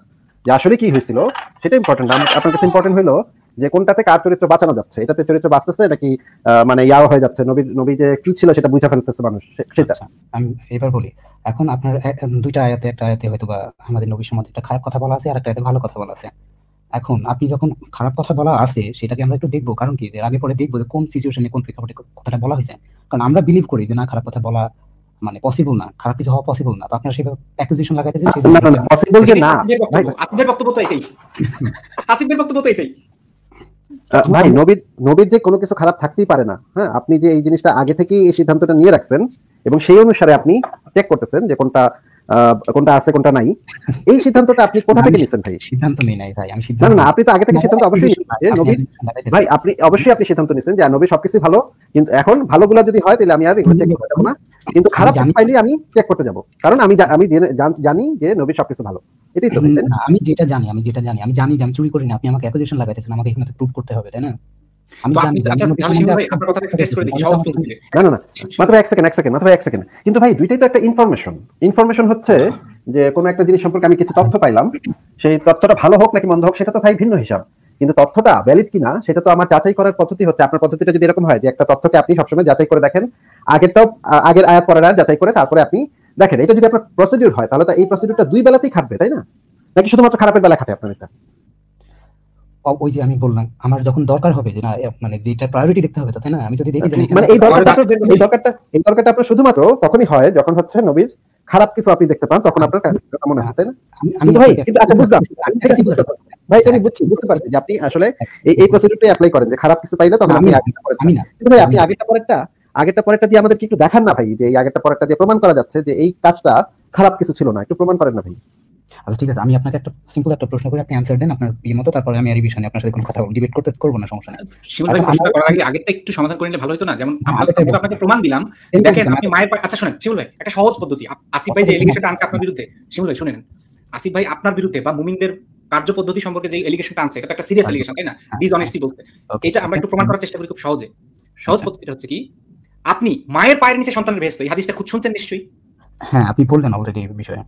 যে আসলে কি হয়েছিল সেটা ইম্পর্টেন্ট আপনার কাছে ইম্পর্টেন্ট হলো যে কোনটাতে কার চরিত্র বাঁচানো যাচ্ছে। এটাতে চরিত্র বাঁচতেছে নাকি আহ, মানে ইয়াও হয়ে যাচ্ছে? নবী নবী যে কি ছিল সেটা বুঝা ফেলতেছে মানুষ সেটা। আচ্ছা আমি এবার বলি। এখন আপনার দুইটা আয়াতে একটা আয়াতে হয়তো বা আমাদের নবীর সম্বন্ধে একটা খারাপ কথা বলা আছে আর একটা আয়াতে ভালো কথা বলা আছে। এখন আপনি যখন খারাপ কথা বলা আছে সেটাকে আমরা একটু দেখব। কারণ কি? এর আগে পরে দেখব যে কোন সিচুয়েশনে কোন প্রেক্ষাপটে কথাটা বলা হয়েছে। কারণ আমরা বিলিভ করি যে না খারাপ কথা বলা মানে পসিবল না। খারাপ কিছু হওয়া পসিবল না। তো আপনার সেভাবে অ্যাকুজিশন না না পসিবল যে না। ভাই বক্তব্য বক্তব্য তো এটাই। আসিফের বক্তব্য তো এটাই। [LAUGHS] ভাই নবীর নবীর যে কোনো কিছু খারাপ থাকতেই পারে না। হ্যাঁ আপনি যে এই জিনিসটা আগে থেকেই এই সিদ্ধান্তটা নিয়ে রাখছেন এবং সেই অনুসারে আপনি চেক করতেছেন যে কোনটা কোনটা আছে কোনটা নাই। এই সিদ্ধান্তটা আপনি কোথা থেকে নিচ্ছেন ভাই? সিদ্ধান্ত নেই নাই ভাই আমি সিদ্ধান্ত না, আপনি তো আগে থেকে সিদ্ধান্ত অবশ্যই ভাই আপনি অবশ্যই আপনি সিদ্ধান্ত নিচ্ছেন যে নবী সবকিছু ভালো কিন্তু এখন ভালোগুলো যদি হয় তাহলে আমি আর এগুলো চেক করতে যাব না। কিন্তু খারাপ কিছু পাইলে আমি চেক করতে যাব। কারণ আমি আমি জানি যে নবী সবকিছু ভালো। এটাই তো আমি যেটা জানি আমি যেটা জানি আমি জানি যে আমি চুরি করি না আপনি আমাকে অ্যাকুজেশন লাগাইতেছেন আমাকে এখানে প্রুভ করতে হবে তাই না? আমি তো জানি আপনি যে আমি তাহলে শিমুল ভাই সম্বন্ধে আপনার কথাটা টেস্ট করে দেখি আমি সহজ আমাকে- উত্তর দিলে না না না মাত্র এক সেকেন্ড এক সেকেন্ড মাত্র এক সেকেন্ড। কিন্তু ভাই দুইটাই তো একটা ইনফরমেশন ইনফরমেশন হচ্ছে যে কোনো একটা জিনিস সম্পর্কে আমি কিছু তথ্য পাইলাম। সেই তথ্যটা ভালো হোক নাকি মন্দ হোক সেটা তো ভাই ভিন্ন হিসাব। কিন্তু তথ্যটা ভ্যালিড কিনা সেটা তো আমার যাচাই করার পদ্ধতি হচ্ছে। আপনার পদ্ধতিটা যদি এরকম হয় যে একটা তথ্যকে আপনি সবসময় যাচাই করে দেখেন আগেরটাও আগের আয়াত পরের আয়াত যাচাই করে তারপরে আপনি দেখেন। এটা যদি আপনার প্রসিডিউর হয় তাহলে তো এই প্রসিডিউরটা দুই বেলাতেই খাটবে তাই না? নাকি শুধুমাত্র খারাপের বেলা খাটে আপনার এটা? ওই যে আমি বললাম আমার যখন দরকার হবে যে না মানে যেটা প্রায়োরিটি দেখতে হবে তাই না আমি যদি দেখি মানে এই দরকারটা এই দরকারটা এই দরকারটা আপনার শুধুমাত্র তখনই হয় যখন হচ্ছে নবীর খারাপ কিছু আপনি দেখতে পান তখন আপনার মনে হয় তাই না? আমি- ভাই কিন্তু আচ্ছা বুঝলাম। ভাই আমি বুঝছি বুঝতে পারছি যে আপনি আসলে এই এই প্রসিডিউরটাই অ্যাপ্লাই করেন যে খারাপ কিছু পাইলে তখন আপনি আমি- আগেরটা পরেরটা- আমি না। কিন্তু ভাই আপনি আগেরটা পরেরটা আগেরটা পরেরটা দিয়ে আমাদেরকে একটু দেখান না ভাই যে এই আগেরটা পরেরটা দিয়ে প্রমাণ করা যাচ্ছে যে এই কাজটা খারাপ কিছু ছিল না একটু প্রমাণ করেন না ভাই। আচ্ছা ঠিক আছে আমি আপনাকে একটা সিম্পল একটা প্রশ্ন করে আপনি অ্যান্সার দেন আপনার ইয়ে মতো তারপরে আমি আর এই বিষয় নিয়ে আপনার সাথে কোনো কথা ডিবেট করতে করব না সমস্যা নেই। আচ্ছা, করার আগে আগেরটা একটু সমাধান করে নিলে ভালো হতো না? যেমন হ্যাঁ, আমি আগেরটাই আমি তো আপনাকে প্রমাণ দিলাম। দেখেন আপনি মায়ের আচ্ছা শুনেন শিমুল ভাই একটা সহজ পদ্ধতি। আসিফ ভাই যে এলিগেশনটা আনছে আপনার বিরুদ্ধে শিমুল ভাই শুনেন আসিফ ভাই আপনার বিরুদ্ধে বা মুমিনদের কার্য পদ্ধতি সম্পর্কে যে এলিগেশনটা আনছে এটা একটা সিরিয়াস এলিগেশন তাই না? ডিসঅনেস্টি বলছে Okay, এটা আমরা একটু প্রমাণ করার চেষ্টা করি খুব সহজে। সহজ আচ্ছা। পদ্ধতিটা হচ্ছে কি আপনি মায়ের পায়ের নিচে সন্তানের ভেস্ত এই হাদিসটা খুব শুনছেন নিশ্চয়ই? হ্যাঁ আপনি বললেন অলরেডি এই বিষয়ে।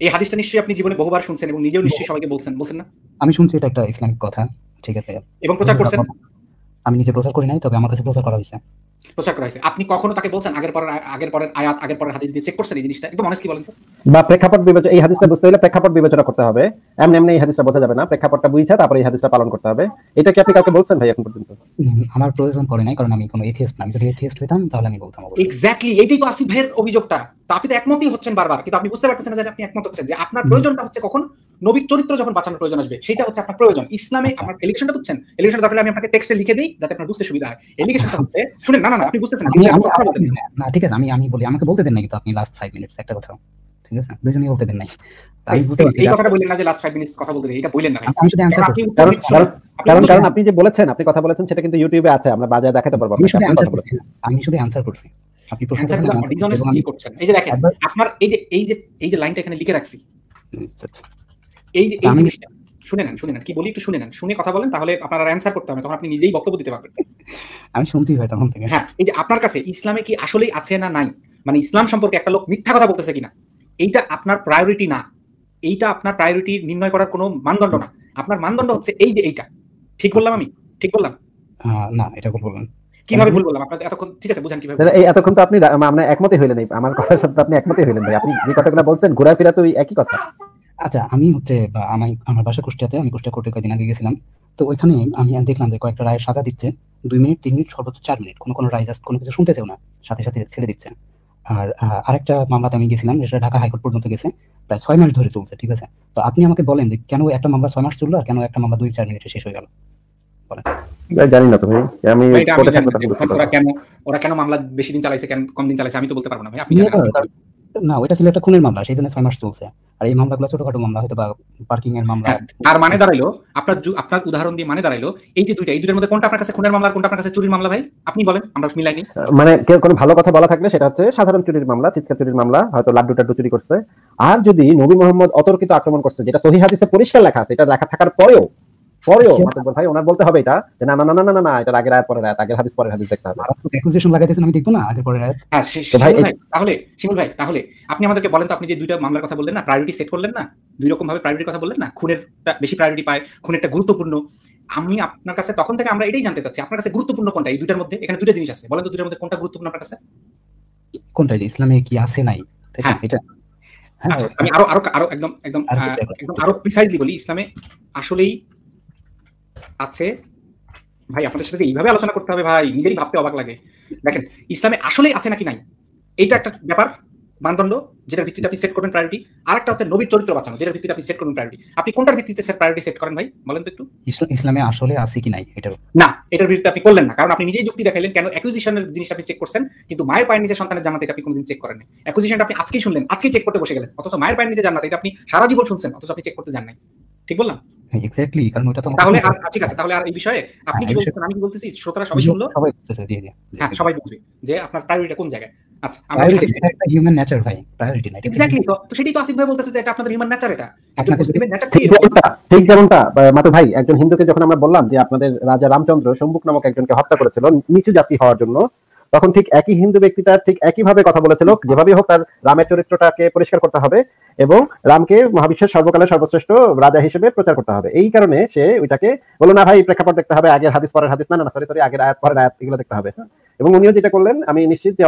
এই হাদিসটা নিশ্চয়ই আপনি জীবনে বহুবার শুনছেন এবং নিজেও নিশ্চয়ই সবাইকে বলছেন বলছেন না? আমি শুনছি এটা একটা ইসলামিক কথা ঠিক আছে। এবং প্রচার করছেন? আমি নিজে প্রচার করি নাই তবে আমার কাছে প্রচার করা হয়েছে। প্রচার করা হয়েছে। আপনি কখনো তাকে বলছেন আগের পরের আগের পরের আয়াত আগের পরের হাদিস দিয়ে চেক করছেন এই জিনিসটা? একদম অনেস্টলি বলেন তো। বা প্রেক্ষাপট বিবেচনা এই হাদিসটা বুঝতে হলে প্রেক্ষাপট বিবেচনা করতে হবে। এমনি এমনি এই হাদিসটা বোঝা যাবে না। প্রেক্ষাপটটা বুঝছে তারপরে এই হাদিসটা পালন করতে হবে। এটা কি আপনি কাউকে বলছেন ভাই এখন পর্যন্ত? আমার প্রয়োজন পড়ে নাই কারণ আমি কোনো এথিস্ট না। আমি যদি এথিস্ট হইতাম তাহলে আমি বলতাম এক্স্যাক্টলি এইটাই তো আসিফ ভাইয়ের অভিযোগটা। তো আপনি তো একমতই হচ্ছেন বারবার। কিন্তু আপনি বুঝতে পারতেছেন না যে আপনি একমত হচ্ছেন। যে আপনার প্রয়োজনটা হচ্ছে কখন? নবীর চরিত্র যখন বাঁচানোর প্রয়োজন আসবে সেটা হচ্ছে আপনার প্রয়োজন। ইসলামে আমার এলিগেশনটা বুঝছেন? এলিগেশনটা দরকার আমি আপনাকে টেক্সটে লিখে দিই যাতে আপনার বুঝতে সুবিধা হয়। এলিগেশনটা হচ্ছে শুনেন না না আপনি বুঝতেছেন ঠিক আছে আমি আমি বলি আমাকে বলতে দেন না কিন্তু আপনি লাস্ট ফাইভ মিনিটস একটা কথা। ঠিক আছে দুজনেই বলতে দেন নাই। আমি বুঝতে এই কথাটা বললেন না যে লাস্ট ফাইভ মিনিটস কথা বলতে এটা বললেন না আমি শুধু অ্যান্সার আপনি কারণ দিচ্ছেন। না। আপনি কারণ কারণ আপনি যে বলেছেন আপনি কথা বলেছেন সেটা কিন্তু ইউটিউবে আছে আমরা বাজারে দেখাতে পারব আমি শুধু অ্যান্সার। করছি আমি শুধু করছি। আপনি প্রশ্ন করেছেন এই যে দেখেন আপনার এই যে এই যে এই যে লাইনটা এখানে লিখে রাখছি। আচ্ছা, আচ্ছা। এই যে এই জিনিসটা শুনে নেন শুনে নেন। কি বলি একটু শুনে নেন। শুনে কথা বলেন তাহলে আপনার অ্যান্সার করতে হবে তখন আপনি নিজেই বক্তব্য দিতে পারবেন। আমি শুনছি ভাই তখন থেকে। হ্যাঁ এই যে আপনার কাছে ইসলামে কি আসলেই আছে না নাই? মানে ইসলাম সম্পর্কে একটা লোক মিথ্যা কথা বলতেছে কিনা? এইটা আপনার প্রায়োরিটি না। এইটা আপনার প্রায়োরিটি নির্ণয় করার কোনো মানদণ্ড না। আপনার মানদণ্ড হচ্ছে এই যে এইটা। ঠিক বললাম আমি? ঠিক বললাম? না এটা ভুল বললেন কীভাবে ভুল বললাম? আপনার এতক্ষণ ঠিক আছে বুঝান কীভাবে এই এতক্ষণ তো আপনি আমরা একমতই হইলেন আমার কথার সাথে আপনি একমতই হইলেন ভাই। আপনি যে কথাগুলো বলছেন ঘোরা ফেরা তো একই কথা। আচ্ছা আমি হচ্ছে বা আমি আমার বাসা কুষ্টিয়াতে আমি কুষ্টিয়া কোর্টে কয়েকদিন আগে গেছিলাম। তো ওইখানে আমি দেখলাম যে কয়েকটা রায় সাজা দিচ্ছে। দুই মিনিট তিন মিনিট সর্বোচ্চ চার মিনিট। কোনো কোনো রায় জাস্ট কোনো কিছু শুনতেছেও না। সাথে সাথে ছেড়ে দিচ্ছে। আর আরেকটা মামলাতে আমি গেছিলাম যেটা ঢাকা হাইকোর্ট পর্যন্ত গেছে। প্রায় ছয় মাস ধরে চলছে ঠিক আছে? তো আপনি আমাকে বলেন যে কেন একটা মামলা ছয় মাস চলল আর কেন একটা মামলা দুই চার মিনিটে শেষ হয়ে গেল? জানি না তো ভাই। আমি ওরা কেন ওরা কেন মামলা বেশি দিন চালাইছে কেন কম দিন চালাইছে আমি তো বলতে পারব না ভাই। আপনি না ওইটা ছিল একটা খুনের মামলা সেই জন্য ছয় মাস চলছে। আর এই মামলাগুলো ছোটখাটো মামলা হয়তো বা পার্কিং এর মামলা। হ্যাঁ, তার মানে দাঁড়াইলো আপনার আপনার উদাহরণ দিয়ে মানে দাঁড়াইলো এই যে দুইটা এই দুইটার মধ্যে কোনটা আপনার কাছে খুনের মামলা কোনটা আপনার কাছে চুরির মামলা ভাই? আপনি বলেন আমরা মিলাই নিই। মানে কেউ কোনো ভালো কথা বলা থাকলে সেটা হচ্ছে সাধারণ চুরির মামলা চিৎকার চুরির মামলা হয়তো লাড্ডু টাড্ডু চুরি করছে। আর যদি নবী মোহাম্মদ অতর্কিত আক্রমণ করছে যেটা সহি হাদিসে পরিষ্কার লেখা আছে এটা লেখা থাকার পরেও পরেও আচ্ছা। মাতব্বর ভাই ওনার বলতে হবে এটা যে না না না না না, না এটার আগের আয়াত পরের আয়াত আগের হাদিস পরের হাদিস দেখতে হবে। মারাত্মক অ্যাকুজেশন লাগাইতেছেন আমি দেখব না আগের পরে রায় হ্যাঁ ভাই, তাহলে শিমুল ভাই তাহলে আপনি আমাদেরকে বলেন তো আপনি যে দুইটা মামলার কথা বললেন না প্রায়োরিটি সেট করলেন না দুই রকম ভাবে প্রায়োরিটির কথা বললেন না খুনের বেশি প্রায়োরিটি পায় খুনেরটা গুরুত্বপূর্ণ। আমি আপনার কাছে তখন থেকে আমরা এটাই জানতে চাচ্ছি আপনার কাছে গুরুত্বপূর্ণ কোনটা? এই দুইটার মধ্যে এখানে দুইটা জিনিস আছে বলেন তো দুইটার মধ্যে কোনটা গুরুত্বপূর্ণ আপনার কাছে? কোনটা যে ইসলামে কি আছে নাই? হ্যাঁ। এটা হ্যাঁ। আচ্ছা আমি আরও আরও আরও একদম একদম? একদম আরও প্রিসাইজলি বলি ইসলামে আসলেই আছে। ভাই আপনাদের সাথে এইভাবে আলোচনা করতে হবে ভাই নিজেরই ভাবতে অবাক লাগে। দেখেন ইসলামে আসলেই আছে নাকি নাই? এইটা একটা ব্যাপার মানদণ্ড যেটার ভিত্তিতে আপনি সেট করবেন প্রায়োরিটি আর একটা হচ্ছে নবীর চরিত্র বাঁচানো যেটার ভিত্তিতে আপনি সেট করবেন প্রায়োরিটি আপনি কোনটার ভিত্তিতে সেট প্রায়োরিটি সেট করেন ভাই? বলেন তো একটু। ইসলামে আসলে আছে কি নাই এটার না এটার ভিত্তিতে আপনি করলেন না কারণ আপনি নিজেই যুক্তি দেখাইলেন কেন অ্যাকুইজিশনের জিনিসটা আপনি চেক করছেন কিন্তু মায়ের পায়ের নিচে সন্তানের জান্নাত এটা আপনি কোনোদিন চেক করেন অ্যাকুইজিশনটা আপনি আজকেই শুনলেন আজকেই চেক করতে বসে গেলেন অথচ মায়ের পায়ের নিচে জান্নাত এটা আপনি সারা জীবন শুনছেন অথচ আপনি চেক করতে যান নাই। ঠিক বললাম? এক্স্যাক্টলি কারণ ওটা তো তাহলে ঠিক আছে তাহলে আর এই বিষয়ে আপনি কি হ্যাঁ, বলতেছেন? আমি কি বলতেছি? শ্রোতারা সবাই শুনলো? সবাই বুঝতেছে জি জি হ্যাঁ সবাই বুঝবে যে আপনার কোন জায়গায়? আচ্ছা আমরা এটা একটা হিউম্যান নেচার ভাই প্রায়োরিটি না এক্স্যাক্টলি তো তো সেটাই তো আসিফ ভাই বলতেছে যে এটা আপনাদের হিউম্যান নেচার এটা। একজন মুসলিমের নেচার ঠিক যেমনটা ঠিক যেমনটা আহ, ভাই একজন হিন্দুকে যখন আমরা বললাম যে আপনাদের রাজা রামচন্দ্র সম্মুখ নামক একজনকে হত্যা করেছিল নিচু জাতি হওয়ার জন্য তখন ঠিক একই হিন্দু ব্যক্তিটা ঠিক একই ভাবে কথা বলেছিল যেভাবে হোক তার রামের চরিত্রটাকে পরিষ্কার করতে হবে এবং রামকে মহাবিশ্বের সর্বকালের সর্বশ্রেষ্ঠ রাজা হিসেবে প্রচার করতে হবে। এই কারণে সে ওইটাকে বলো না ভাই, প্রেক্ষাপট দেখতে হবে, আগের হাদিস, পরের হাদিস, না না সরি সরি আগের আয়াত, পরের আয়াত, এগুলো দেখতে হবে। এবং উনিও যেটা করলেন, আমি নিশ্চিত যে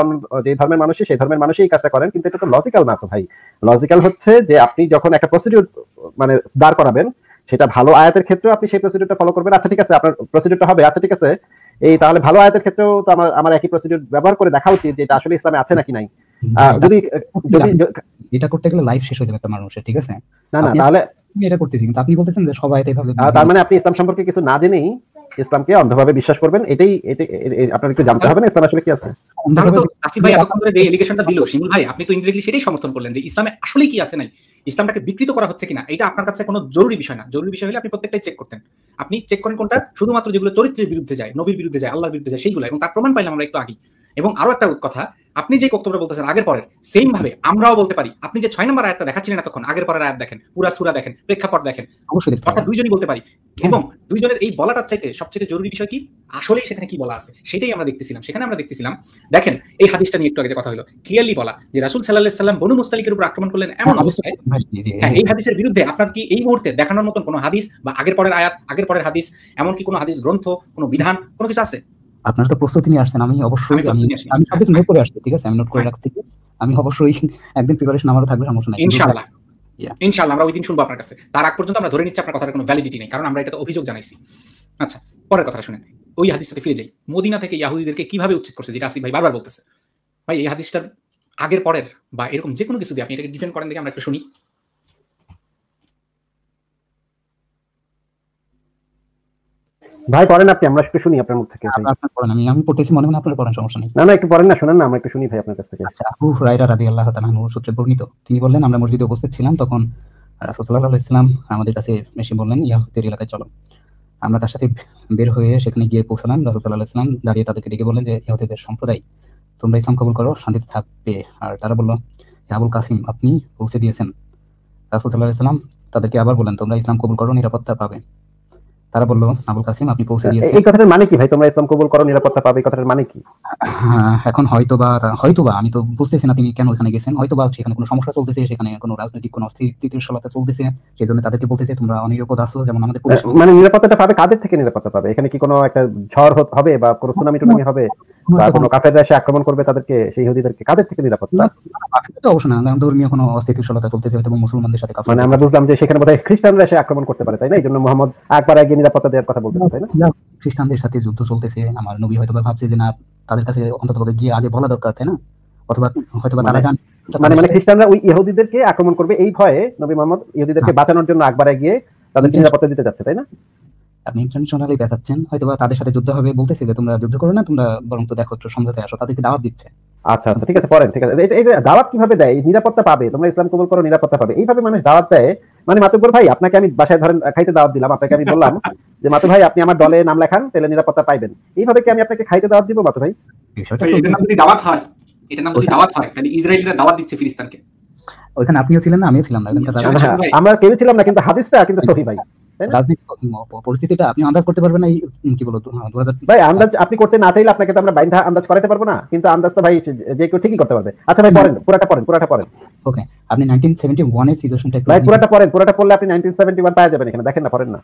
যে ধর্মের মানুষই, সেই ধর্মের মানুষই এই কাজটা করেন, কিন্তু এটা তো লজিক্যাল না তো ভাই। লজিক্যাল হচ্ছে যে আপনি যখন একটা প্রসিডিউর মানে দাঁড় করাবেন, সেটা ভালো আয়াতের ক্ষেত্রে আপনি সেই প্রসিডিউরটা ফলো করবেন। আচ্ছা ঠিক আছে, আপনার প্রসিডিউরটা হবে। আচ্ছা ঠিক আছে এই তাহলে ভালো আয়াতের ক্ষেত্রেও তো আমার আমার একই প্রসিডিউর ব্যবহার করে দেখা উচিত যে এটা আসলে ইসলামে আছে নাকি নাই। যদি যদি এটা করতে গেলে লাইফ শেষ হয়ে যাবে একটা মানুষের ঠিক আছে? না না তাহলে এটা করতেছি কিন্তু আপনি বলতেছেন যে সবাই এটাই ভাবে তার মানে আপনি ইসলাম সম্পর্কে কিছু না জেনেই ইসলামকে অন্ধভাবে বিশ্বাস করবেন এটাই আপনার একটু জানতে হবে না ইসলাম আসলে কি আছে? তাহলে তো আসিফ ভাই এতক্ষণ ধরে যে এলিগেশনটা দিল শিমুল ভাই আপনি তো ইনডিরেক্টলি সেটাই সমর্থন করলেন যে ইসলামে আসলে কি আছে নাই ইসলামটাকে বিকৃত করা হচ্ছে কিনা এটা আপনার কাছে কোনো জরুরি বিষয় না। জরুরি বিষয় হলে আপনি প্রত্যেকটাই চেক করতেন। আপনি চেক করেন কোনটা শুধুমাত্র যেগুলো চরিত্রের বিরুদ্ধে যায় নবীর বিরুদ্ধে যায় আল্লাহর বিরুদ্ধে যায় সেইগুলো এবং তার প্রমাণ পাইলাম আমরা একটু আগে এবং আরও একটা কথা আপনি যে বক্তব্যটা বলতেছেন আগের পরের সেম ভাবে আমরাও বলতে পারি। আপনি যে ছয় নম্বর আয়াতটা দেখাচ্ছিলেন এতক্ষণ আগের পরের আয়াত দেখেন পুরা সুরা দেখেন প্রেক্ষাপট দেখেন অবশ্যই অর্থাৎ দুইজনই বলতে পারি। এবং দুইজনের এই বলাটার চাইতে সবচেয়ে জরুরি বিষয় কি? আসলেই সেখানে কি বলা আছে সেটাই আমরা দেখতেছিলাম। সেখানে আমরা দেখতেছিলাম দেখেন এই হাদিসটা নিয়ে একটু আগে কথা হলো ক্লিয়ারলি বলা যে রাসুল সাল্লাহ সাল্লাম বনু মুস্তালিকের উপর আক্রমণ করলেন এমন হ্যাঁ, অবস্থায়। জি, হ্যাঁ এই হাদিসের বিরুদ্ধে আপনার কি এই মুহূর্তে দেখানোর মতন কোনো হাদিস বা আগের পরের আয়াত আগের পরের হাদিস এমনকি কোনো হাদিস গ্রন্থ কোনো বিধান কোনো কিছু আছে? আপনারা তো প্রস্তুতি নিয়ে আসছেন আমি অবশ্যই আমি আমি নিয়ে সব কিছু নোট করে আসছি ঠিক আছে? আমি নোট করে রাখছি। আমি অবশ্যই একদিন প্রিপারেশন আমারও থাকবে সমস্যা নাই। ইনশাআল্লাহ. ইনশাআল্লাহ আমরা ওই দিন শুনব আপনার কাছে। তার আগ পর্যন্ত আমরা ধরে নিচ্ছি আপনার কথার কোনো ভ্যালিডিটি নেই কারণ আমরা এটা তো অভিযোগ জানাইছি। আচ্ছা পরের কথা শুনেন। ওই হাদিসটাতে ফিরে যাই। মদিনা থেকে ইয়াহুদিদেরকে কীভাবে উচ্ছেদ করছে যেটা আসিফ ভাই বারবার বলতেছে। ভাই এই হাদিসটার আগের পরের বা এরকম যে কোনো কিছু দিয়ে আপনি এটাকে ডিফেন্ড করেন দেখে আমরা একটু শুনি। ভাই পড়েন আপনি আমরা একটু শুনি আপনার মুখ থেকে ভাই। আপনার পড়েন আমি আমি পড়তেছি মনে মনে আপনার পড়েন সমস্যা নেই। না না একটু পড়েন না শুনেন না আমরা একটু শুনি ভাই আপনার কাছ থেকে। আচ্ছা আবু হুরায়রা রাদিয়াল্লাহু তাআলা আনহু সূত্রে বর্ণিত। তিনি বললেন আমরা মসজিদে উপস্থিত ছিলাম তখন রাসূল সাল্লাল্লাহু আলাইহি ইসলাম আমাদের কাছে এসে বললেন ইয়াহুদের এলাকায় চলো। আমরা তার সাথে বের হয়ে সেখানে গিয়ে পৌঁছলাম রাসূল সাল্লাল্লাহু আলাইহি ইসলাম দাঁড়িয়ে তাদেরকে ডেকে বললেন যে ইহুদিদের সম্প্রদায় তোমরা ইসলাম কবুল করো শান্তিতে থাকবে। আর তারা বলল "হে আবুল কাসিম আপনি পৌঁছে দিয়েছেন। রাসূল সাল্লাল্লাহু আলাইহি ইসলাম তাদেরকে আবার বললেন তোমরা ইসলাম কবুল করো নিরাপত্তা পাবে। তারা বলল আবুল কাসিম আপনি পৌঁছে দিয়েছেন এই কথাটার মানে কি ভাই? তোমরা ইসলাম কবুল করো নিরাপত্তা পাবে এই কথাটার মানে কি? হ্যাঁ, এখন হয়তোবা হয়তোবা আমি তো বুঝতেছি না তিনি কেন ওখানে গেছেন। হয়তোবা সেখানে কোনো সমস্যা চলতেছে সেখানে কোনো রাজনৈতিক কোনো অস্থিতিশীলতা চলতেছে সেই জন্য তাদেরকে বলতেছে তোমরা অনিরাপদ আছো যেমন আমাদের মানে নিরাপত্তাটা পাবে কাদের থেকে নিরাপত্তা পাবে? এখানে কি কোনো একটা ঝড় হবে বা কোনো সুনামি টুনামি হবে? বা কোনো কাফেররা এসে আক্রমণ করবে তাদেরকে সেই ইহুদিদেরকে কাদের থেকে নিরাপত্তা? তো অবশ্য না কারণ ধর্মীয় কোনো অস্থিতিশীলতা চলতেছে হয়তো মুসলমানদের সাথে মানে আমরা বুঝলাম যে সেখানে বোধহয় খ্রিস্টানরা এসে আক্রমণ করতে পারে তাই না? এই জন্য মোহাম্মদ একবার আগে নিরাপত্তা দেওয়ার কথা বলতেছে তাই না? খ্রিস্টানদের সাথে যুদ্ধ চলতেছে। আমার নবী হয়তো ভাবছে যে না তাদের কাছে অন্তত গিয়ে আগে বলা দরকার তাই না? অথবা হয়তো তারা মানে- জান মানে মানে খ্রিস্টানরা ওই ইহুদিদেরকে আক্রমণ করবে এই ভয়ে নবী মোহাম্মদ ইহুদিদেরকে বাঁচানোর জন্য আকবারে গিয়ে তাদেরকে নিরাপত্তা দিতে যাচ্ছে তাই না? আপনি ইন্টারন্যাশনালি দেখাচ্ছেন হয়তো তাদের সাথে যুদ্ধ হবে বলতেছে যে তোমরা যুদ্ধ করো না তোমরা বরং তো দেখো সমঝোতায় আসো তাদেরকে দাওয়াত দিচ্ছে। আচ্ছা আচ্ছা ঠিক আছে পড়েন ঠিক আছে। এটা দাওয়াত কীভাবে দেয়? নিরাপত্তা পাবে তোমরা ইসলাম কবুল করো নিরাপত্তা পাবে। এইভাবে মানুষ দাওয়াত দেয় মানে মাতুব্বর ভাই আপনাকে আমি বাসায় ধরেন খাইতে দাওয়াত দিলাম আপনাকে আমি বললাম যে মাতু ভাই আপনি আমার দলে নাম লেখান তাহলে নিরাপত্তা পাইবেন। এইভাবে কি আমি আপনাকে খাইতে দাওয়াত দিব মাতু ভাই? যদি দাওয়াত হয় এটার নাম যদি দাওয়াত হয় তাহলে ইসরায়েলিরা দাওয়াত দিচ্ছে ফিলিস্তিনকে। ওইখানে আপনিও ছিলেন না আমিও ছিলাম না আচ্ছা, ভাই। আমরা কেউ ছিলাম না কিন্তু হাদিসটা কিন্তু সহি ভাই। রাজনৈতিক পরিস্থিতিটা আপনি আন্দাজ করতে পারবেন না কি বলো হাজার ভাই আন্দাজ আপনি করতে না চাইলে আপনাকে তো আমরা বাইন্ধা আন্দাজ করাতে পারব না কিন্তু আন্দাজ তো ভাই যে কেউ ঠিকই করতে পারবে। আচ্ছা ভাই পড়েন পুরাটা পড়েন পুরাটা পড়েন। ওকে আপনি সিচুয়েশনটা ভাই পুরাটা পড়েন পুরাটা পড়লে আপনি নাইনটিন সেভেন্টি ওয়ান পাওয়া যাবেন এখানে দেখেন না পড়েন না।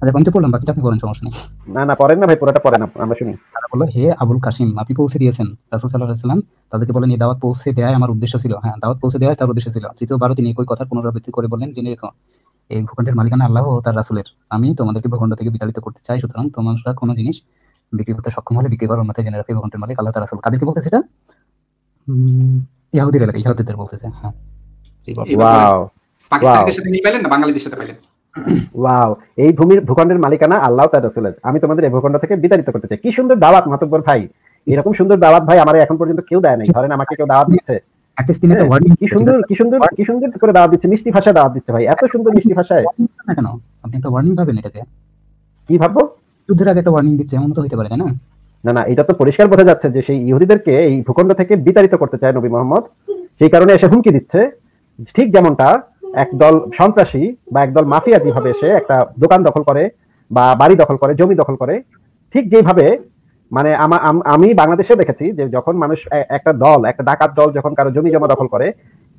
আচ্ছা আমি তো পড়লাম বাকিটা আপনি বলেন সমস্যা নেই। না না পড়েন না ভাই পুরাটা পড়েন আমরা শুনি। তারা বলল হে আবুল কাসিম আপনি পৌঁছে দিয়েছেন রাসুল সাল্লাহ সাল্লাম তাদেরকে বলেন এই দাওয়াত পৌঁছে দেওয়াই আমার উদ্দেশ্য ছিল। হ্যাঁ দাওয়াত পৌঁছে দেওয়াই তার উদ্দেশ্য ছিল। তৃতীয়বারও তিনি একই কথার পুনরাবৃত্তি করে বললেন জেনে রেখো এই ভূখণ্ডের মালিকানা আল্লাহ ও তার রাসুলের। আমি তোমাদেরকে ভূখণ্ড থেকে বিতাড়িত করতে চাই সুতরাং তোমরা কোনো জিনিস বিক্রি করতে সক্ষম হলে বিক্রি করার মধ্যে জেনে রাখো এই ভূখণ্ডের মালিক আল্লাহ তার রাসুল। কাদেরকে বলতেছে এটা উম, এলাকা ইহুদিদের বলতেছে হ্যাঁ। জি, ওয়াও সাথে মিল পাইলেন না বাঙালিদের সাথে পাইলেন ওয়াও এই ভূমির ভূখণ্ডের মালিকানা আল্লাহ তার রাসূলের। আমি তোমাদের এই ভূখণ্ড থেকে বিতাড়িত করতে চাই। কি সুন্দর দাওয়াত মাতব্বর ভাই। এরকম সুন্দর দাওয়াত ভাই আমার এখন পর্যন্ত কেউ দেয় নাই। ধরেন আমাকে কেউ দাওয়াত দিচ্ছে At least তিনি একটা warning কি সুন্দর কি সুন্দর কি সুন্দর করে দাওয়াত দিচ্ছে মিষ্টি ভাষায় দাওয়াত দিচ্ছে ভাই এত সুন্দর মিষ্টি ভাষায় কেন? আপনি একটা ওয়ার্নিং পাবেন এটাকে কি ভাববো? যুদ্ধের আগে একটা ওয়ার্নিং দিচ্ছে এমন তো হইতে পারে তাই না? না না এটা তো পরিষ্কার বোঝা যাচ্ছে যে সেই ইহুদিদেরকে এই ভূখণ্ড থেকে বিতাড়িত করতে চায় নবী মোহাম্মদ। সেই কারণে এসে হুমকি দিচ্ছে। ঠিক যেমনটা একদল সন্ত্রাসী বা একদল মাফিয়া যেভাবে এসে একটা দোকান দখল করে বা বাড়ি দখল করে জমি দখল করে ঠিক যেভাবে মানে আমি বাংলাদেশে দেখেছি যে যখন মানুষ একটা দল একটা ডাকাত দল যখন কারও জমি জমা দখল করে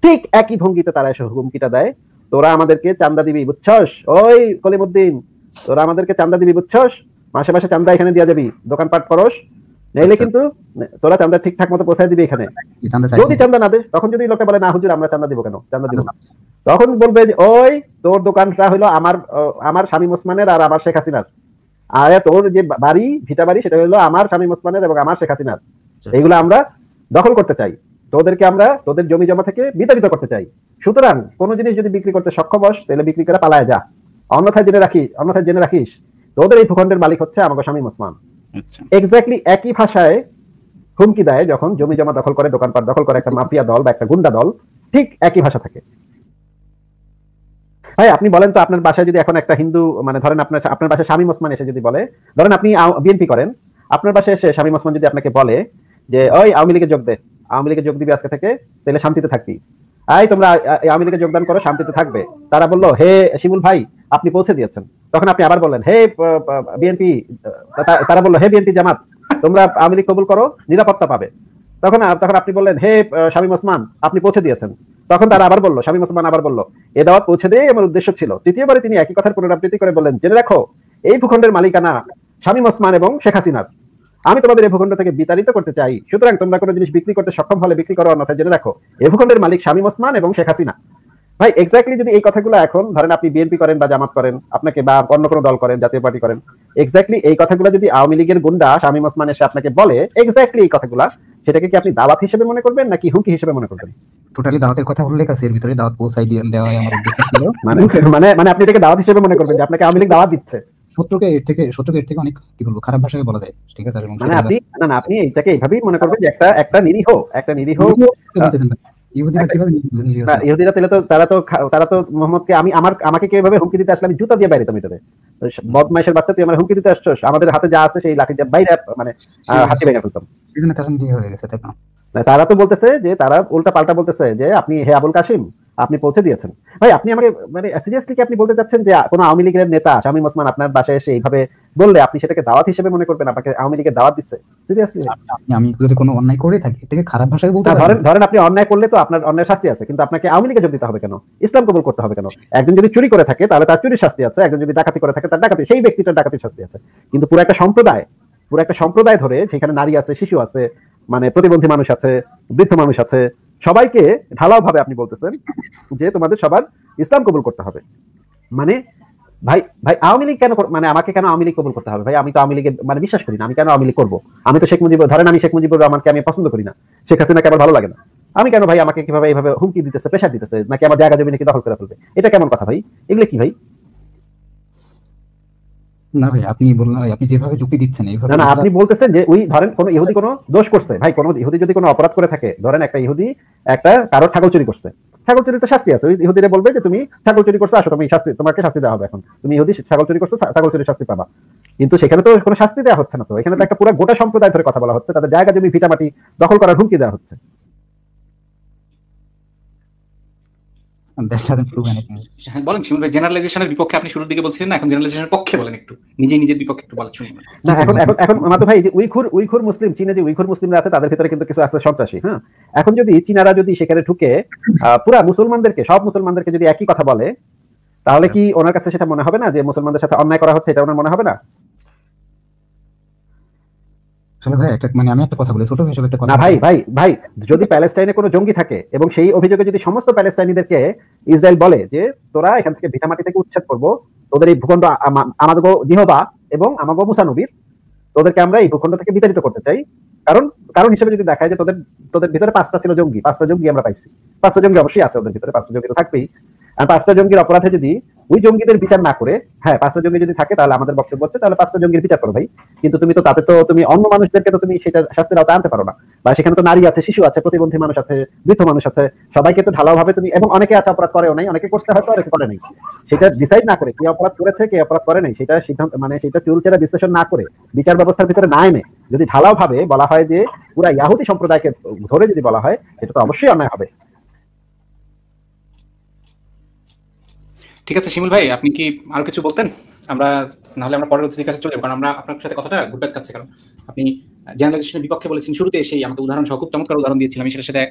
ঠিক একই ভঙ্গিতে তারা এসে হুমকিটা দেয়। তোরা আমাদেরকে চান্দা দিবি বুঝছস? ওই কলিমুদ্দিন তোরা আমাদেরকে চান্দা দিবি বুঝছস? মাসে মাসে চান্দা এখানে দিয়ে যাবি দোকানপাট করস। নাইলে আচ্ছা। কিন্তু তোরা চান্দা ঠিকঠাক মতো পৌঁছায় দিবি এখানে। যদি। চান্দা না দে তখন যদি লোকে বলে না হুজুর আমরা চান্দা দিব কেন? চান্দা দিব তখন বলবে ওই তোর দোকানটা হলো আমার আমার স্বামী ওসমানের আর আমার শেখ হাসিনার। আর তোর যে বাড়ি ভিটা বাড়ি সেটা হলো আমার স্বামী ওসমানের এবং আমার শেখ হাসিনার। আচ্ছা। এইগুলো আমরা দখল করতে চাই। তোদেরকে আমরা তোদের জমি জমা থেকে বিতাড়িত করতে চাই। সুতরাং কোনো জিনিস যদি বিক্রি করতে সক্ষম হস তাহলে বিক্রি করে পালায় যা। অন্যথায় জেনে রাখিস অন্যথায় জেনে রাখিস তোদের এই ভূখণ্ডের মালিক হচ্ছে আমাকে স্বামী ওসমান আচ্ছা। এক্স্যাক্টলি একই ভাষায় হুমকি দেয় যখন জমি জমা দখল করে দোকানপাট দখল করে একটা মাফিয়া দল বা একটা গুন্ডা দল। ঠিক একই ভাষা থাকে। ভাই, আপনি বলেন তো আপনার বাসায় যদি এখন একটা হিন্দু মানে ধরেন আপনার আপনার বাসায় স্বামী ওসমান এসে যদি বলে, ধরেন আপনি বিএনপি করেন, আপনার বাসায় এসে স্বামী ওসমান যদি আপনাকে বলে যে, ওই, আওয়ামী লীগে যোগ দে, আওয়ামী লীগে যোগ দিবি আজকে থেকে, তাহলে শান্তিতে থাকবি। আই তোমরা আওয়ামী লীগে যোগদান করো, শান্তিতে থাকবে। তারা বলল, হে, শিমুল ভাই, আপনি পৌঁছে দিয়েছেন। তখন আপনি আবার বললেন, হে বিএনপি তারা বলল, হে, বিএনপি জামাত, তোমরা আওয়ামী লীগ কবুল করো, নিরাপত্তা পাবে। তখন তখন আপনি বললেন, হে শামীম ওসমান আপনি পৌঁছে দিয়েছেন। তখন তারা আবার বলল শামীম ওসমান আবার বলল এ দাওয়াত পৌঁছে দিয়ে আমার উদ্দেশ্য ছিল। তৃতীয়বারে তিনি একই কথার পুনরাবৃত্তি করে বললেন, জেনে রাখো, এই ভূখণ্ডের মালিকানা শামীম ওসমান এবং শেখ হাসিনার। আমি তোমাদের এই ভূখণ্ড থেকে বিতাড়িত করতে চাই। সুতরাং তোমরা কোনো জিনিস বিক্রি করতে সক্ষম হলে বিক্রি করো, অন্যথায় জেনে রাখো এই ভূখণ্ডের মালিক শামীম ওসমান এবং শেখ হাসিনা। ভাই এক্স্যাক্টলি যদি এই কথাগুলো এখন, ধরেন আপনি বিএনপি করেন বা জামাত করেন, আপনাকে বা অন্য কোনো দল করেন, জাতীয় পার্টি করেন এক্স্যাক্টলি এই কথাগুলো যদি আওয়ামী লীগের গুন্ডা শামীম ওসমান এসে আপনাকে বলে এক্স্যাক্টলি এই কথাগুলা সেটাকে কি আপনি দাওয়াত হিসেবে মনে করবেন নাকি হুমকি হিসেবে মনে করবেন? টোটালি দাওয়াতের কথা উল্লেখ আছে এর ভিতরে দাওয়াত পৌঁছাই দিয়ে দেওয়াই আমার উদ্দেশ্য ছিল। [LAUGHS] মানে মানে মানে আপনি এটাকে দাওয়াত হিসেবে মনে করবেন যে আপনাকে আওয়ামী লীগ দাওয়াত দিচ্ছে। শত্রুকে এর থেকে শত্রুকে এর থেকে অনেক কি বলব খারাপ ভাষায় বলা যায় ঠিক আছে? মানে আপনি না না আপনি এইভাবেই মনে করবেন যে একটা একটা নিরীহ একটা নিরীহ। ইহুদিরা তাহলে তো তারা তো তারা তো মোহাম্মদকে আমি আমার আমাকে কীভাবে হুমকি দিতে আসলে আমি জুতা দিয়ে বাইরে তুমি বদমাইশের বাচ্চা তুই আমার হুমকি দিতে আসছস? আমাদের হাতে যা আছে সেই লাঠি দিয়ে বাইরে মানে হাতে ভেঙে ফেলতাম। জন্য তারা হয়ে গেছে তো? বলতেছে যে তারা উল্টা পাল্টা বলতেছে যে আপনি হে আবুল কাশিম আপনি পৌঁছে দিয়েছেন। ভাই আপনি আমাকে মানে সিরিয়াসলি কি আপনি বলতে চাচ্ছেন যে কোনো আওয়ামী লীগের নেতা শামীম ওসমান আপনার বাসায় এসে এইভাবে বললে আপনি সেটাকে দাওয়াত হিসেবে মনে করবেন আপনাকে আওয়ামী লীগের দাওয়াত দিচ্ছে? সিরিয়াসলি আপনি আমি যদি কোনো অন্যায় করে থাকি থেকে খারাপ ভাষায় বলতে ধরেন ধরেন আপনি অন্যায় করলে তো আপনার অন্যায় শাস্তি আছে কিন্তু আপনাকে আওয়ামী লীগে যোগ দিতে হবে কেন? ইসলাম কবুল করতে হবে কেন? একজন যদি চুরি করে থাকে তাহলে তার চুরির শাস্তি আছে একজন যদি ডাকাতি করে থাকে তার ডাকাতি সেই ব্যক্তিটার ডাকাতির শাস্তি আছে। কিন্তু পুরো একটা সম্প্রদায় পুরো একটা সম্প্রদায় ধরে সেখানে নারী আছে, শিশু আছে মানে প্রতিবন্ধী মানুষ আছে, বৃদ্ধ মানুষ আছে, সবাইকে ঢালাও ভাবে আপনি বলতেছেন যে তোমাদের সবার ইসলাম কবুল করতে হবে। মানে ভাই ভাই আওয়ামী লীগ কেন মানে আমাকে কেন আওয়ামী লীগ কবুল করতে হবে? ভাই আমি তো আওয়ামী লীগের মানে বিশ্বাস করি না, আমি কেন আওয়ামী লীগ করব? আমি তো শেখ মুজিব ধরেন আমি শেখ মুজিবুর রহমানকে আমি পছন্দ করি না। শেখ হাসিনাকে আমার ভালো লাগে না। আমি কেন ভাই আমাকে কীভাবে এইভাবে হুমকি দিতেছে প্রেশার দিতেছে, নাকি আমার জায়গা জমি নাকি দখল করে ফেলবে? এটা কেমন কথা ভাই? এগুলো কি ভাই? না ভাই আপনি বললেন আপনি যেভাবে যুক্তি দিচ্ছেন এইভাবে না আপনি বলতেছেন যে ওই ধরেন কোন ইহুদি কোনো দোষ করছে। ভাই কোন ইহুদি যদি কোনো অপরাধ করে থাকে ধরেন একটা ইহুদি একটা কারও ছাগল চুরি করছে। ছাগল চুরির তো শাস্তি আছে। ওই ইহুদিরা বলবে যে তুমি ছাগল চুরি করছ আসো তুমি শাস্তি তোমাকে শাস্তি দেওয়া হবে এখন। তুমি ইহুদি ছাগল চুরি করছ ছাগল চুরির শাস্তি পাবা। কিন্তু সেখানে তো কোনো শাস্তি দেওয়া হচ্ছে না তো। এখানে তো একটা পুরো গোটা সম্প্রদায় ধরে কথা বলা হচ্ছে। তাদের জায়গা জমি ভিটামাটি দখল করার হুমকি দেওয়া হচ্ছে। Anything. হ্যাঁ, বলেন শিমুল ভাই জেনারেলাইজেশনের বিপক্ষে আপনি শুরুর দিকে বলছিলেন না এখন জেনারেলাইজেশনের পক্ষে বলেন একটু। নিজেই নিজের বিপক্ষে একটু বলেন শুনি না এখন এখন এখন মাতো ভাই যে উইখুর উইখুর মুসলিম চীনে যে উইখুর মুসলিমরা আছে তাদের ভিতরে কিন্তু কিছু আছে সন্ত্রাসী হ্যাঁ? এখন যদি চীনারা যদি সেখানে ঢুকে আহ, পুরা মুসলমানদেরকে সব মুসলমানদেরকে যদি একই কথা বলে তাহলে কি ওনার কাছে সেটা মনে হবে না যে মুসলমানদের সাথে অন্যায় করা হচ্ছে এটা ওনার মনে হবে না? আসলে ভাই একটা মানে আমি একটা কথা বলি ছোট হিসেবে একটা কথা না ভাই ভাই ভাই যদি প্যালেস্টাইনে কোনো জঙ্গি থাকে এবং সেই অভিযোগে যদি সমস্ত প্যালেস্টাইনিদেরকে ইসরায়েল বলে যে তোরা এখান থেকে ভিটামাটি থেকে উচ্ছেদ করব তোদের এই ভূখণ্ড আমাদের জিহবা এবং আমাগো মুসানবীর তোদেরকে আমরা এই ভূখণ্ড থেকে বিতাড়িত করতে চাই। কারণ কারণ হিসেবে যদি দেখায় যে তোদের তোদের ভিতরে পাঁচটা ছিল জঙ্গি পাঁচটা জঙ্গি আমরা পাইছি। পাঁচটা জঙ্গি অবশ্যই আছে ওদের ভিতরে পাঁচটা জঙ্গি তো থাকবেই। পাঁচটা জঙ্গির অপরাধে যদি ওই জঙ্গিদের বিচার না করে হ্যাঁ পাঁচটা জঙ্গি যদি থাকে, তাহলে আমাদের বক্তব্য হচ্ছে, তাহলে পাঁচটা জঙ্গির বিচার করো ভাই। কিন্তু তুমি তো তাতে তো তুমি অন্য মানুষদেরকে তো তুমি সেটা শাস্তির আওতায় আনতে পারো না। বা সেখানে তো নারী আছে, শিশু আছে, প্রতিবন্ধী মানুষ আছে, বৃদ্ধ মানুষ আছে, সবাইকে তো ঢালাও ভাবে তুমি, এবং অনেকে আছে, অপরাধ করেও নাই, অনেকে করছে, হয়তো অনেকে করে নাই। সেটা ডিসাইড না করে কে অপরাধ করেছে, কে অপরাধ করে নাই, সেটা সিদ্ধান্ত মানে সেটা চুলচেরা বিশ্লেষণ না করে বিচার ব্যবস্থার ভিতরে না এনে যদি ঢালাও ভাবে বলা হয় যে, পুরা ইয়াহুদি সম্প্রদায়কে ধরে যদি বলা হয়, সেটা তো অবশ্যই অন্যায় হবে। ঠিক আছে, শিমুল ভাই, আপনি কি আরও কিছু বলতেন? আমরা, নাহলে আমরা পরের অতিথির কাছে চলে যাব, কারণ আমরা আপনার সাথে কথাটা ঘুরপাত খাচ্ছে কারণ আপনি জেনারেলাইজেশনের বিপক্ষে বলেছেন, শুরুতে এসেই আমাকে উদাহরণ সহ খুব চমৎকার উদাহরণ দিয়েছিলাম আমি সেটার সাথে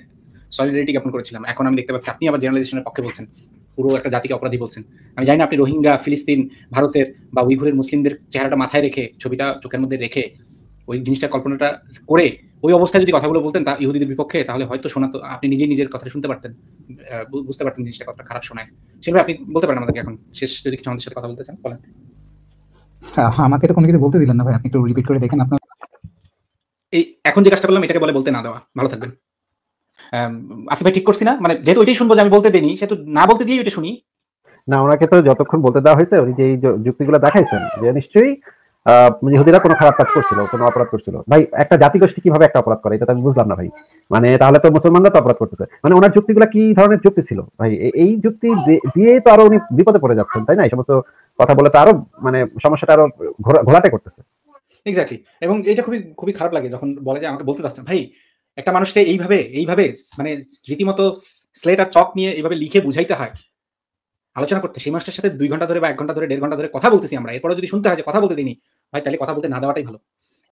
সলিডারিটি জ্ঞাপন করেছিলাম। এখন আমি দেখতে পাচ্ছি আপনি আবার জেনারেলাইজেশনের পক্ষে বলছেন, পুরো একটা জাতিকে অপরাধী বলছেন। আমি জানি না আপনি রোহিঙ্গা, ফিলিস্তিন, ভারতের বা উইঘুরের মুসলিমদের চেহারাটা মাথায় রেখে, ছবিটা চোখের মধ্যে রেখে ওই জিনিসটা কল্পনাটা করে ওই অবস্থায় যদি কথাগুলো বলতেন তা ইহুদিদের বিপক্ষে তাহলে হয়তো শোনা তো আপনি নিজেই নিজের কথা শুনতে পারতেন বুঝতে পারতেন জিনিসটা কতটা খারাপ শোনায়। সেভাবে আপনি বলতে পারেন আমাদেরকে এখন। শেষ যদি কিছু আমাদের সাথে কথা বলতে চান বলেন। আমাকে তো কোনো কিছু বলতে দিলেন না ভাই আপনি একটু রিপিট করে দেখেন আপনার এই এখন যে কাজটা করলাম এটাকে বলে বলতে না দেওয়া। ভালো থাকবেন। আসিফ ভাই ঠিক করছি না? মানে যেহেতু ওইটাই শুনব যে আমি বলতে দিইনি সেহেতু না বলতে দিয়ে ওইটা শুনি। না ওনাকে তো যতক্ষণ বলতে দেওয়া হয়েছে উনি যে যুক্তিগুলো দেখাইছেন যে নিশ্চয়ই ইহুদিরা কোনো খারাপ কাজ করছিল, কোনো অপরাধ করছিল। ভাই, একটা জাতিগোষ্ঠী কীভাবে একটা অপরাধ করে, এটা আমি বুঝলাম না ভাই। মানে তাহলে তো মুসলমানরা তো অপরাধ করতেছে। মানে ওনার যুক্তিগুলো কি ধরনের যুক্তি ছিল? ভাই এই যুক্তি দিয়ে- তো আরও উনি বিপদে পড়ে যাচ্ছেন, তাই না? এই সমস্ত কথা বলে তো আরও মানে সমস্যাটা আরও ঘোলাটে করতেছে। এক্স্যাক্টলি এবং এটা খুবই খুবই খারাপ লাগে যখন বলে যে আমাকে বলতে চাচ্ছেন, ভাই, একটা মানুষকে এইভাবে এইভাবে মানে রীতিমতো স্লেট আর চক নিয়ে এইভাবে লিখে বুঝাইতে হয় আলোচনা করতে, সেই মানুষটার সাথে দুই ঘণ্টা ধরে বা এক ঘণ্টা ধরে, দেড় ঘণ্টা ধরে কথা বলতেছি আমরা। এরপরে যদি শুনতে হয় যে কথা বলতে দিনি ভাই তাহলে কথা বলতে না দেওয়াটাই ভালো।